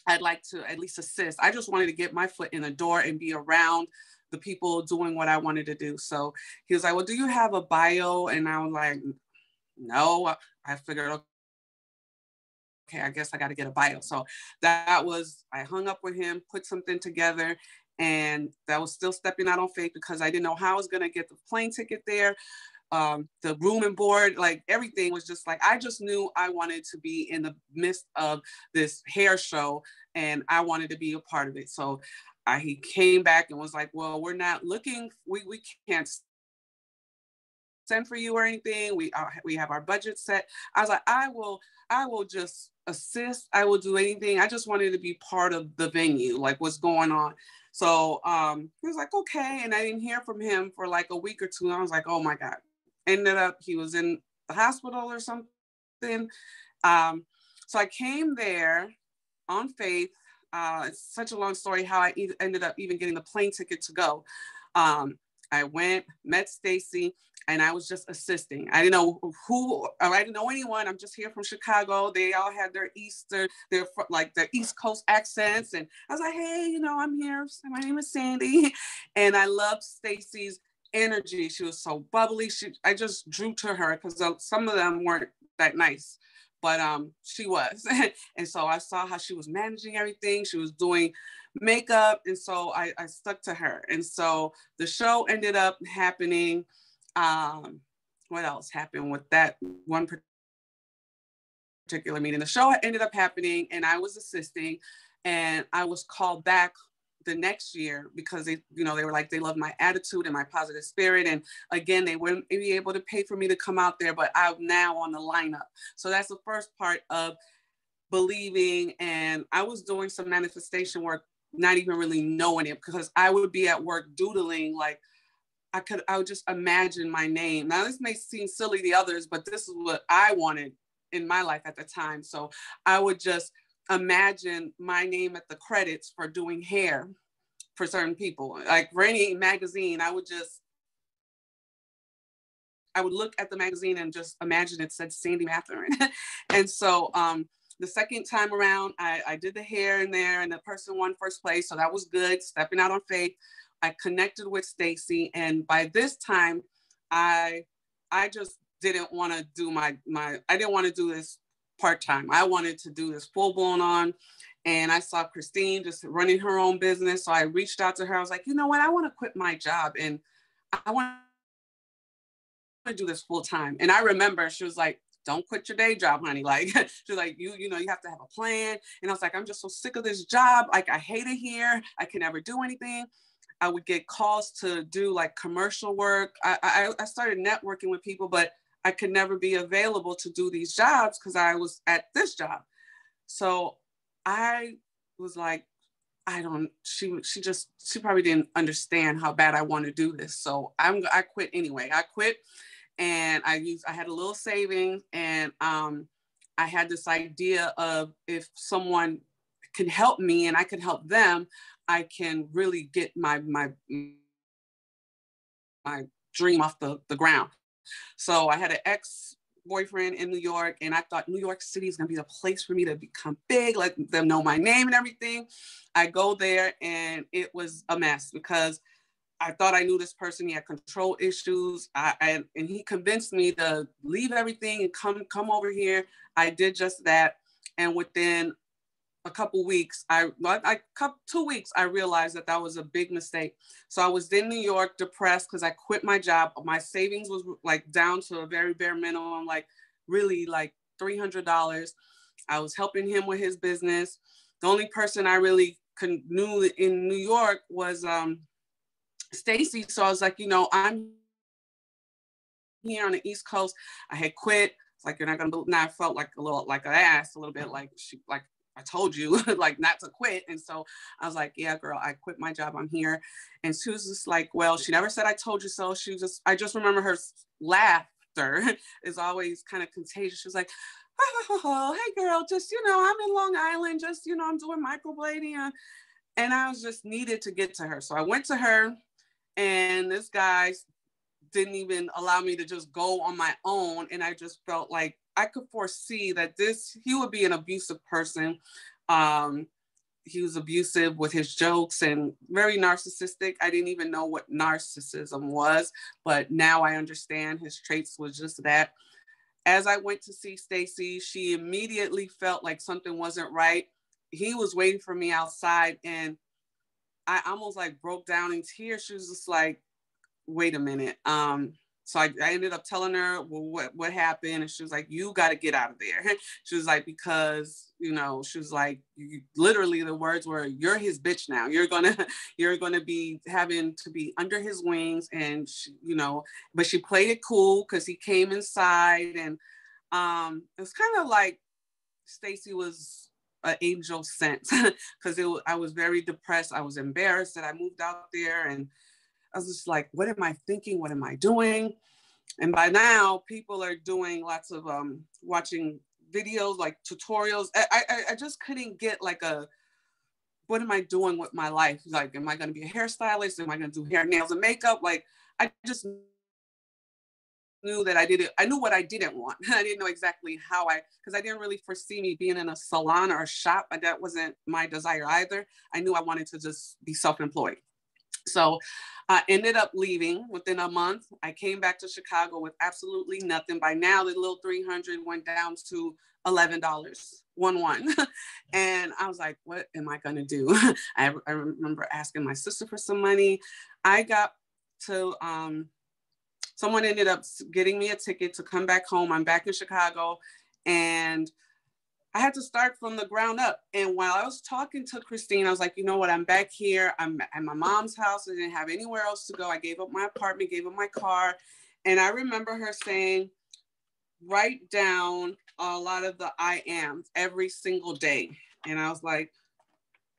I'd like to at least assist. I just wanted to get my foot in the door and be around the people doing what I wanted to do. So he was like, Well, do you have a bio? And I was like, No. I figured, okay, I guess I got to get a bio. So that was, I hung up with him, put something together, and that was still stepping out on faith because I didn't know how I was going to get the plane ticket there um, the room and board, like everything was just like, I just knew I wanted to be in the midst of this hair show and I wanted to be a part of it. So uh, he came back and was like, well, we're not looking, we, we can't send for you or anything. We are, we have our budget set. I was like, I will, I will just assist. I will do anything. I just wanted to be part of the venue, like what's going on. So um, he was like, okay. And I didn't hear from him for like a week or two. I was like, oh my God, ended up he was in the hospital or something. Um, so I came there on faith. Uh, it's such a long story how I e- ended up even getting the plane ticket to go. Um, I went, met Stacy, and I was just assisting. I didn't know who, I didn't know anyone. I'm just here from Chicago. They all had their Easter, their like their East Coast accents, and I was like, hey, you know, I'm here. My name is Sandy, [LAUGHS] and I love Stacy's energy. She was so bubbly. She, I just drew to her because some of them weren't that nice, but um, she was. [LAUGHS] and so I saw how she was managing everything. She was doing makeup, and so I, I stuck to her. And so the show ended up happening. Um, what else happened with that one particular meeting? The show ended up happening, and I was assisting, and I was called back the next year because they, you know, they were like, they love my attitude and my positive spirit. And again, they wouldn't be able to pay for me to come out there, but I'm now on the lineup. So that's the first part of believing. And I was doing some manifestation work, not even really knowing it because I would be at work doodling like, I could, I would just imagine my name. Now this may seem silly to others, but this is what I wanted in my life at the time. So I would just imagine my name at the credits for doing hair for certain people. Like for any magazine, I would just I would look at the magazine and just imagine it said Sandy Matherin. [LAUGHS] and so um, the second time around, I, I, did the hair in there and the person won first place. So that was good, stepping out on faith. I connected with Stacy, and by this time, I I just didn't want to do my my I didn't want to do this part time. I wanted to do this full blown on. And I saw Christine just running her own business. So I reached out to her. I was like, you know what? I want to quit my job and I want to do this full time. And I remember she was like, don't quit your day job, honey. [LAUGHS] Like she's like, you, you know, you have to have a plan. And I was like, I'm just so sick of this job. Like I hate it here. I can never do anything. I would get calls to do like commercial work. I, I, I started networking with people, but I could never be available to do these jobs because I was at this job. So I was like, I don't, she, she just, she probably didn't understand how bad I want to do this. So I'm, I quit anyway. I quit and I used, I had a little savings and um, I had this idea of if someone can help me and I can help them, I can really get my, my, my dream off the, the ground. So I had an ex boyfriend in New York, and I thought New York City is gonna be the place for me to become big, let them know my name and everything. I go there, and it was a mess because I thought I knew this person. He had control issues, I, I, and he convinced me to leave everything and come come over here. I did just that, and within a couple weeks, I, I couple, two weeks, I realized that that was a big mistake. So I was in New York depressed because I quit my job. My savings was like down to a very bare minimum, like really like $300. I was helping him with his business. The only person I really knew in New York was um, Stacy. So I was like, you know, I'm here on the East Coast. I had quit. It's like you're not gonna. Now I felt like a little like an ass, a little bit like she like I told you [LAUGHS] like not to quit. And so I was like, yeah, girl, I quit my job. I'm here. And she was just like, well, she never said I told you so. She was just, I just remember her laughter [LAUGHS] is always kind of contagious. She was like, oh, hey girl, just, you know, I'm in Long Island, just, you know, I'm doing microblading. And I was just needed to get to her. So I went to her and this guy didn't even allow me to just go on my own. And I just felt like I could foresee that this he would be an abusive person. Um, he was abusive with his jokes and very narcissistic. I didn't even know what narcissism was, but now I understand his traits was just that. As I went to see Stacy, she immediately felt like something wasn't right. He was waiting for me outside and I almost like broke down in tears. She was just like, wait a minute. Um, so I, I, ended up telling her well, what what happened, and she was like, "You got to get out of there." [LAUGHS] she was like, "Because you know," she was like, you, literally the words were, "You're his bitch now. You're gonna [LAUGHS] you're gonna be having to be under his wings," and she, you know, but she played it cool because he came inside, and um, it was kind of like Stacy was an angel sent because [LAUGHS] I was very depressed. I was embarrassed that I moved out there and I was just like, what am I thinking? What am I doing? And by now, people are doing lots of um, watching videos, like tutorials. I, I, I just couldn't get like a, what am I doing with my life? Like, am I going to be a hairstylist? Am I going to do hair, nails, and makeup? Like, I just knew that I didn't, I knew what I didn't want. [LAUGHS] I didn't know exactly how I, because I didn't really foresee me being in a salon or a shop. But that wasn't my desire either. I knew I wanted to just be self employed. So I ended up leaving within a month. I came back to Chicago with absolutely nothing. By now, the little 300 went down to $11, one one. [LAUGHS] and I was like, what am I going to do? [LAUGHS] I, I, remember asking my sister for some money. I got to, um, someone ended up getting me a ticket to come back home. I'm back in Chicago and I had to start from the ground up. And while I was talking to Christine, I was like, you know what? I'm back here. I'm at my mom's house. I didn't have anywhere else to go. I gave up my apartment, gave up my car. And I remember her saying, write down a lot of the I ams every single day. And I was like,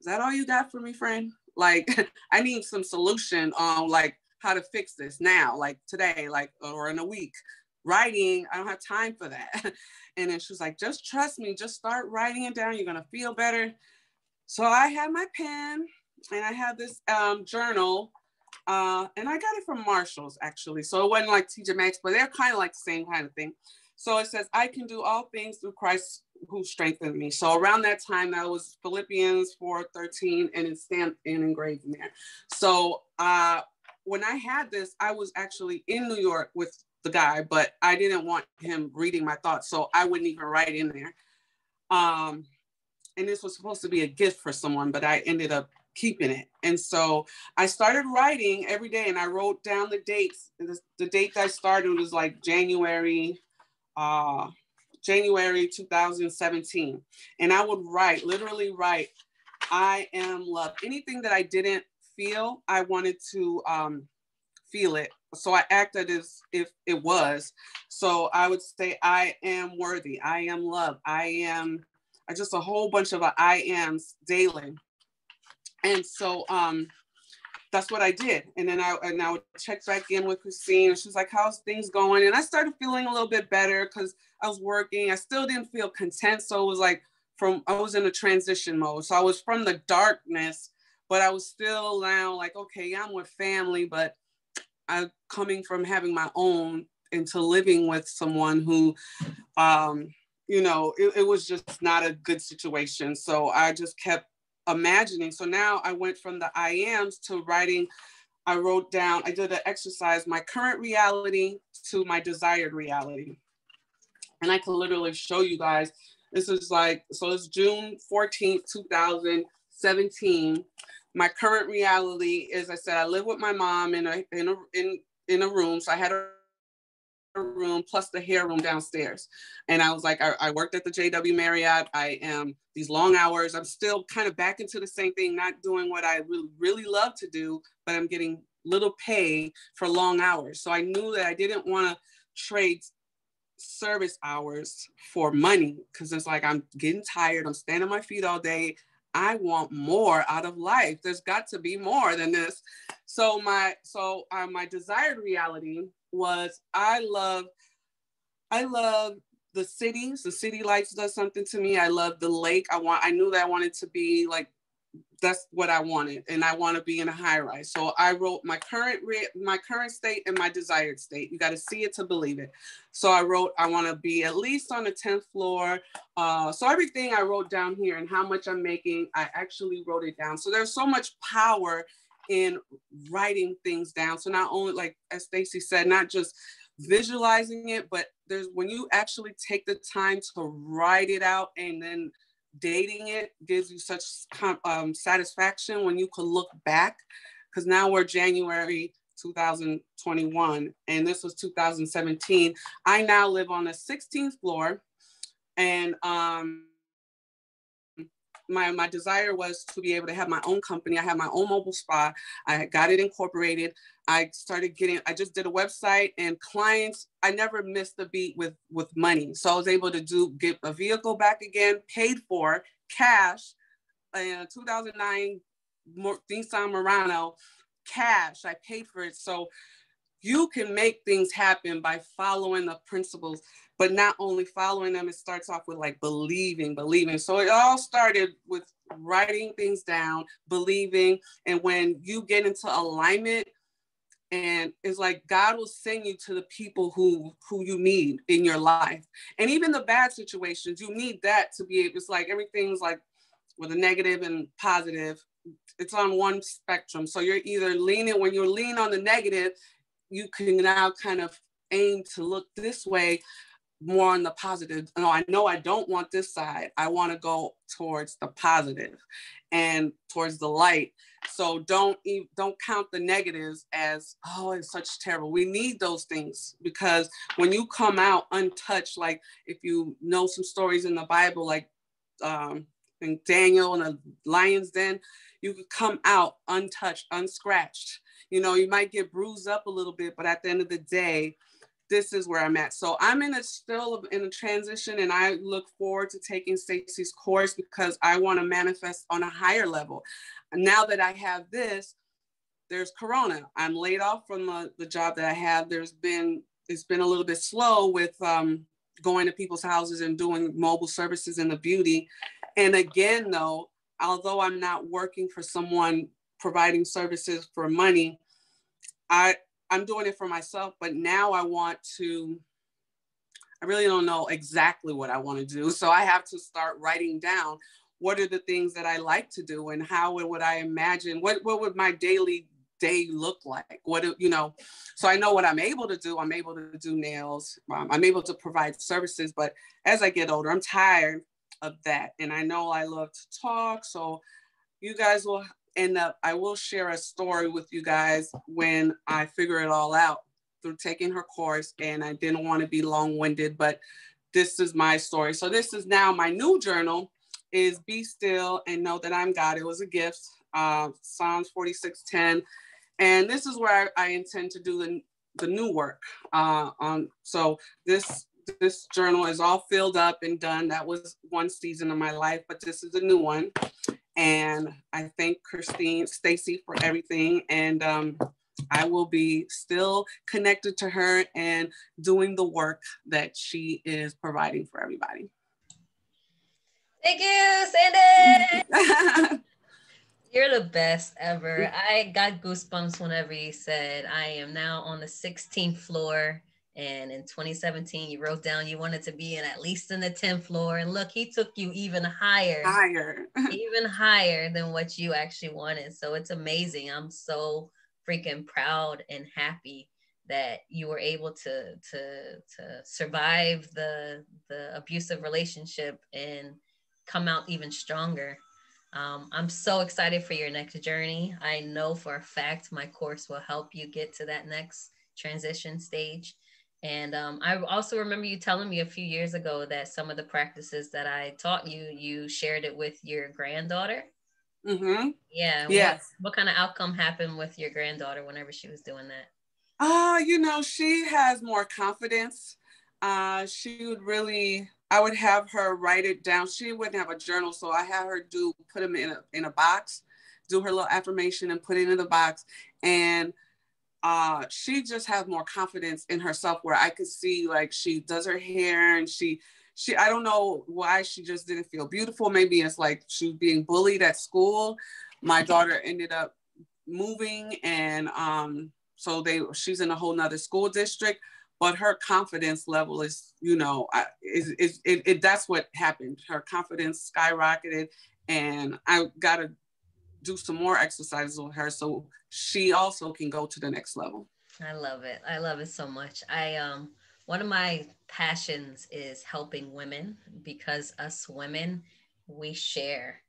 is that all you got for me, friend? Like, [LAUGHS] I need some solution on like how to fix this now, like today, like, or in a week writing. I don't have time for that. [LAUGHS] And then she was like, just trust me, just start writing it down. You're going to feel better. So I had my pen and I had this um, journal uh, and I got it from Marshall's actually. So it wasn't like TJ Maxx, but they're kind of like the same kind of thing. So it says, I can do all things through Christ who strengthened me. So around that time, that was Philippians 4 13, and it's stamped and engraved in there. So uh, when I had this, I was actually in New York with the guy, but I didn't want him reading my thoughts. So I wouldn't even write in there. Um, and this was supposed to be a gift for someone, but I ended up keeping it. And so I started writing every day and I wrote down the dates. The, the date that I started was like January, uh, January 2017. And I would write, literally write, I am loved. Anything that I didn't feel, I wanted to um, feel it. So I acted as if it was. So I would say, I am worthy. I am loved. I am, just a whole bunch of I ams daily. And so um, that's what I did. And then I and I would check back in with Christine and she's like, how's things going? And I started feeling a little bit better because I was working. I still didn't feel content. So it was like from I was in a transition mode. So I was from the darkness, but I was still now like, okay, I'm with family, but I'm coming from having my own into living with someone who um, you know, it, it was just not a good situation. So I just kept imagining. So now I went from the I ams to writing. I wrote down, I did an exercise, my current reality to my desired reality. And I can literally show you guys. This is like, so it's June 14th, 2017. My current reality is I said I live with my mom in a in a in, in a room. So I had a room plus the hair room downstairs. And I was like, I, I, worked at the JW Marriott. I am these long hours. I'm still kind of back into the same thing, not doing what I really, really love to do, but I'm getting little pay for long hours. So I knew that I didn't want to trade service hours for money because it's like I'm getting tired. I'm standing on my feet all day. I want more out of life. There's got to be more than this. So my so uh, my desired reality was I love, I love the cities. The city lights does something to me. I love the lake. I want. I knew that I wanted to be like. That's what I wanted, and I want to be in a high rise. So I wrote my current re- my current state and my desired state. You got to see it to believe it. So I wrote I want to be at least on the tenth floor. Uh, so everything I wrote down here and how much I'm making, I actually wrote it down. So there's so much power in writing things down. So not only like as Stacy said, not just visualizing it, but there's when you actually take the time to write it out and then dating it gives you such um, satisfaction when you could look back. Because now we're January 2021 and this was 2017. I now live on the 16th floor and um, my my desire was to be able to have my own company. I have my own mobile spa. I got it incorporated. I started getting. I just did a website and clients. I never missed the beat with with money, so I was able to do get a vehicle back again, paid for cash. In 2009 Nissan Murano, cash. I paid for it. So you can make things happen by following the principles but not only following them, it starts off with like believing, believing. So it all started with writing things down, believing. And when you get into alignment, and it's like God will send you to the people who who you need in your life. And even the bad situations, you need that to be able, it's like everything's like with a negative and positive. It's on one spectrum. So you're either leaning, when you're leaning on the negative, you can now kind of aim to look this way more on the positive. No, I know I don't want this side. I want to go towards the positive and towards the light. So don't don't count the negatives as oh it's such terrible. We need those things because when you come out untouched, like if you know some stories in the Bible, like um, in Daniel and the lion's den, you could come out untouched, unscratched. You know, you might get bruised up a little bit, but at the end of the day, this is where I'm at. So I'm in a still in a transition and I look forward to taking Stacy's course because I want to manifest on a higher level. Now that I have this, there's Corona. I'm laid off from the, the job that I have. There's been, it's been a little bit slow with um, going to people's houses and doing mobile services in the beauty. And again, though, although I'm not working for someone providing services for money, I I'm doing it for myself, but now I want to I really don't know exactly what I want to do. So I have to start writing down what are the things that I like to do and how would I imagine what what would my daily day look like? What you know, so I know what I'm able to do. I'm able to do nails. Um, I'm able to provide services. But as I get older, I'm tired of that, and I know I love to talk. So you guys will end up. I will share a story with you guys when I figure it all out through taking her course, and I didn't want to be long-winded, but this is my story. So this is now my new journal is be still and know that I'm God. It was a gift. Uh, Psalms 46:10. And this is where I, I, intend to do the, the new work. Uh, so this this journal is all filled up and done. That was one season of my life, but this is a new one. And I thank Christine, Stacy for everything. And um, I will be still connected to her and doing the work that she is providing for everybody. Thank you, Sandy. [LAUGHS] You're the best ever. I got goosebumps whenever you said, I am now on the 16th floor. And in 2017, you wrote down you wanted to be in at least in the 10th floor. And look, he took you even higher, higher, [LAUGHS] even higher than what you actually wanted. So it's amazing. I'm so freaking proud and happy that you were able to to to survive the the abusive relationship and come out even stronger. Um, I'm so excited for your next journey. I know for a fact my course will help you get to that next transition stage. And um, I also remember you telling me a few years ago that some of the practices that I taught you, you shared it with your granddaughter. Mm-hmm. Yeah. Yes. What, what kind of outcome happened with your granddaughter whenever she was doing that? Uh, you know, she has more confidence. Uh, she would really I would have her write it down. She wouldn't have a journal, so I had her do put them in a in a box, do her little affirmation and put it in the box. And uh, she just has more confidence in herself where I could see like she does her hair and she she I don't know why she just didn't feel beautiful. Maybe it's like she was being bullied at school. My daughter ended up moving and um so they she's in a whole nother school district but her confidence level is, you know, is, is it, it, that's what happened. Her confidence skyrocketed, and I got to do some more exercises with her so she also can go to the next level. I love it. I love it so much. I um one of my passions is helping women because us women we share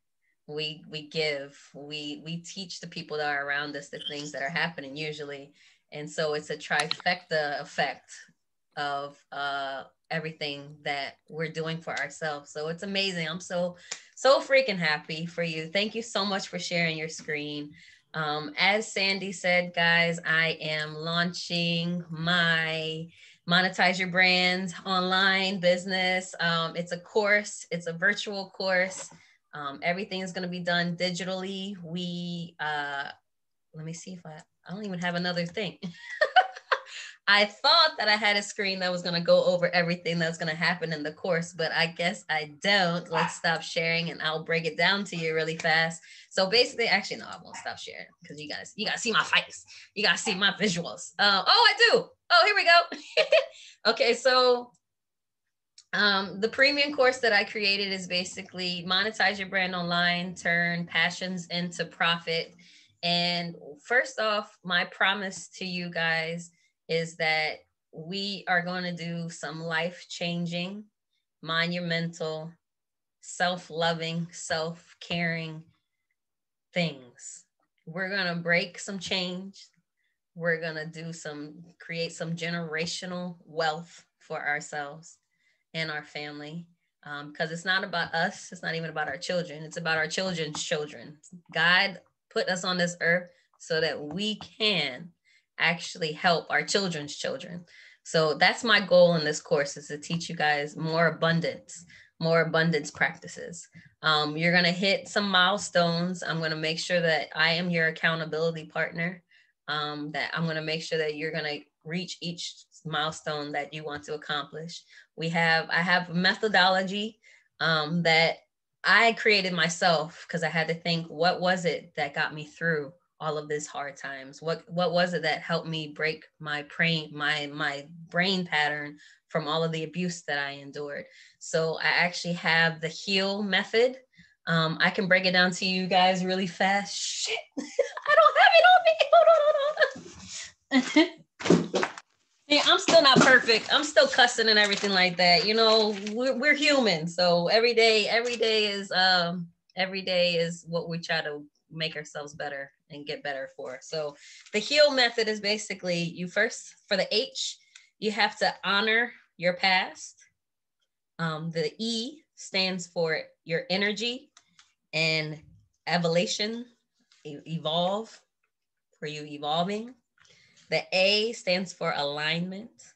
we we give we we teach the people that are around us the things that are happening usually and so it's a trifecta effect of uh, everything that we're doing for ourselves. So it's amazing. I'm so, so freaking happy for you. Thank you so much for sharing your screen. Um, as Sandy said, guys, I am launching my monetize your brands online business. Um, it's a course, it's a virtual course. Um, everything is going to be done digitally. We, uh, let me see if I, I don't even have another thing. [LAUGHS] I thought that I had a screen that was going to go over everything that's going to happen in the course, but I guess I don't. Let's stop sharing and I'll break it down to you really fast. So basically, actually, no, I won't stop sharing because you guys, you gotta see my face. You gotta see my visuals. Uh, oh, I do. Oh, here we go. [LAUGHS] okay, so um, the premium course that I created is basically monetize your brand online, turn passions into profit and first off, my promise to you guys is that we are going to do some life changing, monumental, self loving, self caring things. We're going to break some change. We're going to do some, create some generational wealth for ourselves and our family. Because um, it's not about us, it's not even about our children, it's about our children's children. God put us on this earth so that we can actually help our children's children. So that's my goal in this course is to teach you guys more abundance, more abundance practices. Um, you're going to hit some milestones. I'm going to make sure that I am your accountability partner, um, that I'm going to make sure that you're going to reach each milestone that you want to accomplish. We have, I have methodology um, that I created myself because I had to think, what was it that got me through all of these hard times? What what was it that helped me break my brain my my brain pattern from all of the abuse that I endured. So I actually have the heal method. Um, I can break it down to you guys really fast. Shit, [LAUGHS] I don't have it on me. [LAUGHS] Hold on, hold on. [LAUGHS] Yeah, I'm still not perfect. I'm still cussing and everything like that. You know, we're, we're human. So every day, every day is um every day is what we try to make ourselves better and get better for. So the heal method is basically you first for the H, you have to honor your past. Um, the E stands for your energy and evolution, evolve, for you evolving. The A stands for alignment,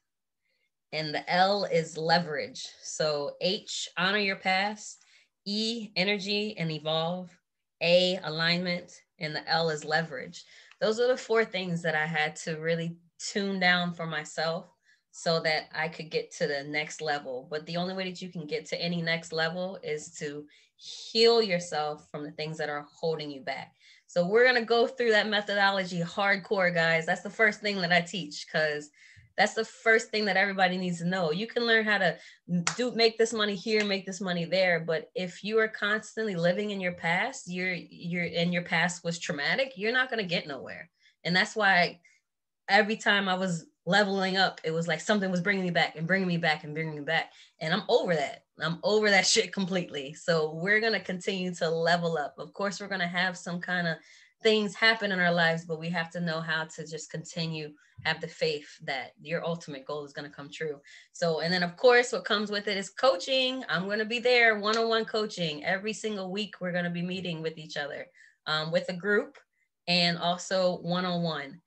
and the L is leverage. So H, honor your past. E, energy and evolve. A, alignment, and the L is leverage. Those are the four things that I had to really tune down for myself so that I could get to the next level. But the only way that you can get to any next level is to heal yourself from the things that are holding you back. So we're going to go through that methodology hardcore, guys. That's the first thing that I teach because that's the first thing that everybody needs to know. You can learn how to do make this money here, make this money there, but if you are constantly living in your past, you're you're and your past was traumatic, you're not going to get nowhere. And that's why every time I was leveling up, it was like something was bringing me back and bringing me back and bringing me back. And I'm over that. I'm over that [LAUGHS] shit completely. So we're going to continue to level up. Of course, we're going to have some kind of things happen in our lives, but we have to know how to just continue have the faith that your ultimate goal is going to come true. So, and then of course, what comes with it is coaching. I'm going to be there, one-on-one coaching every single week. We're going to be meeting with each other um, with a group and also one-on-one.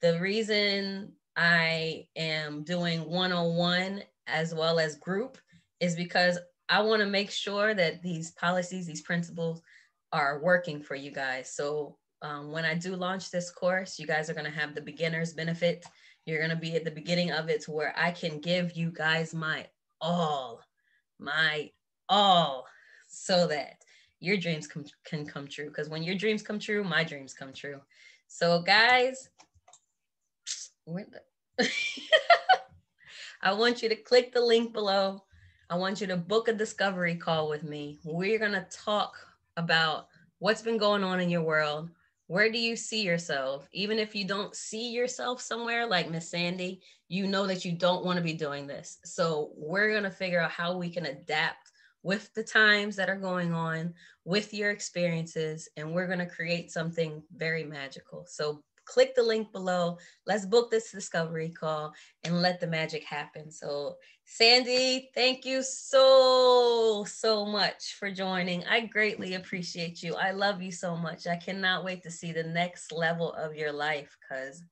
The reason I am doing one-on-one as well as group is because I want to make sure that these policies, these principles are working for you guys. So um, when I do launch this course, you guys are going to have the beginner's benefit. You're going to be at the beginning of it to where I can give you guys my all, my all, so that your dreams com- can come true. Because when your dreams come true, my dreams come true. So, guys, [LAUGHS] I want you to click the link below. I want you to book a discovery call with me. We're going to talk about what's been going on in your world. Where do you see yourself? Even if you don't see yourself somewhere like Miss Sandy, you know that you don't want to be doing this. So we're going to figure out how we can adapt with the times that are going on, with your experiences, and we're going to create something very magical. So click the link below. Let's book this discovery call and let the magic happen. So, Sandy, thank you so, so much for joining. I greatly appreciate you. I love you so much. I cannot wait to see the next level of your life because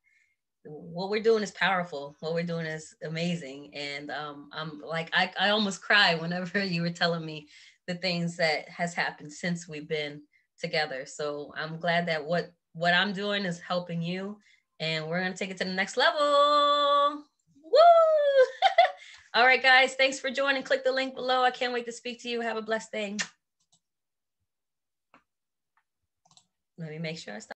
what we're doing is powerful. What we're doing is amazing. And um, I'm like, I, I almost cry whenever [LAUGHS] you were telling me the things that has happened since we've been together. So I'm glad that what what I'm doing is helping you, and we're gonna take it to the next level. Woo! [LAUGHS] All right, guys, thanks for joining. Click the link below. I can't wait to speak to you. Have a blessed day. Let me make sure I stop.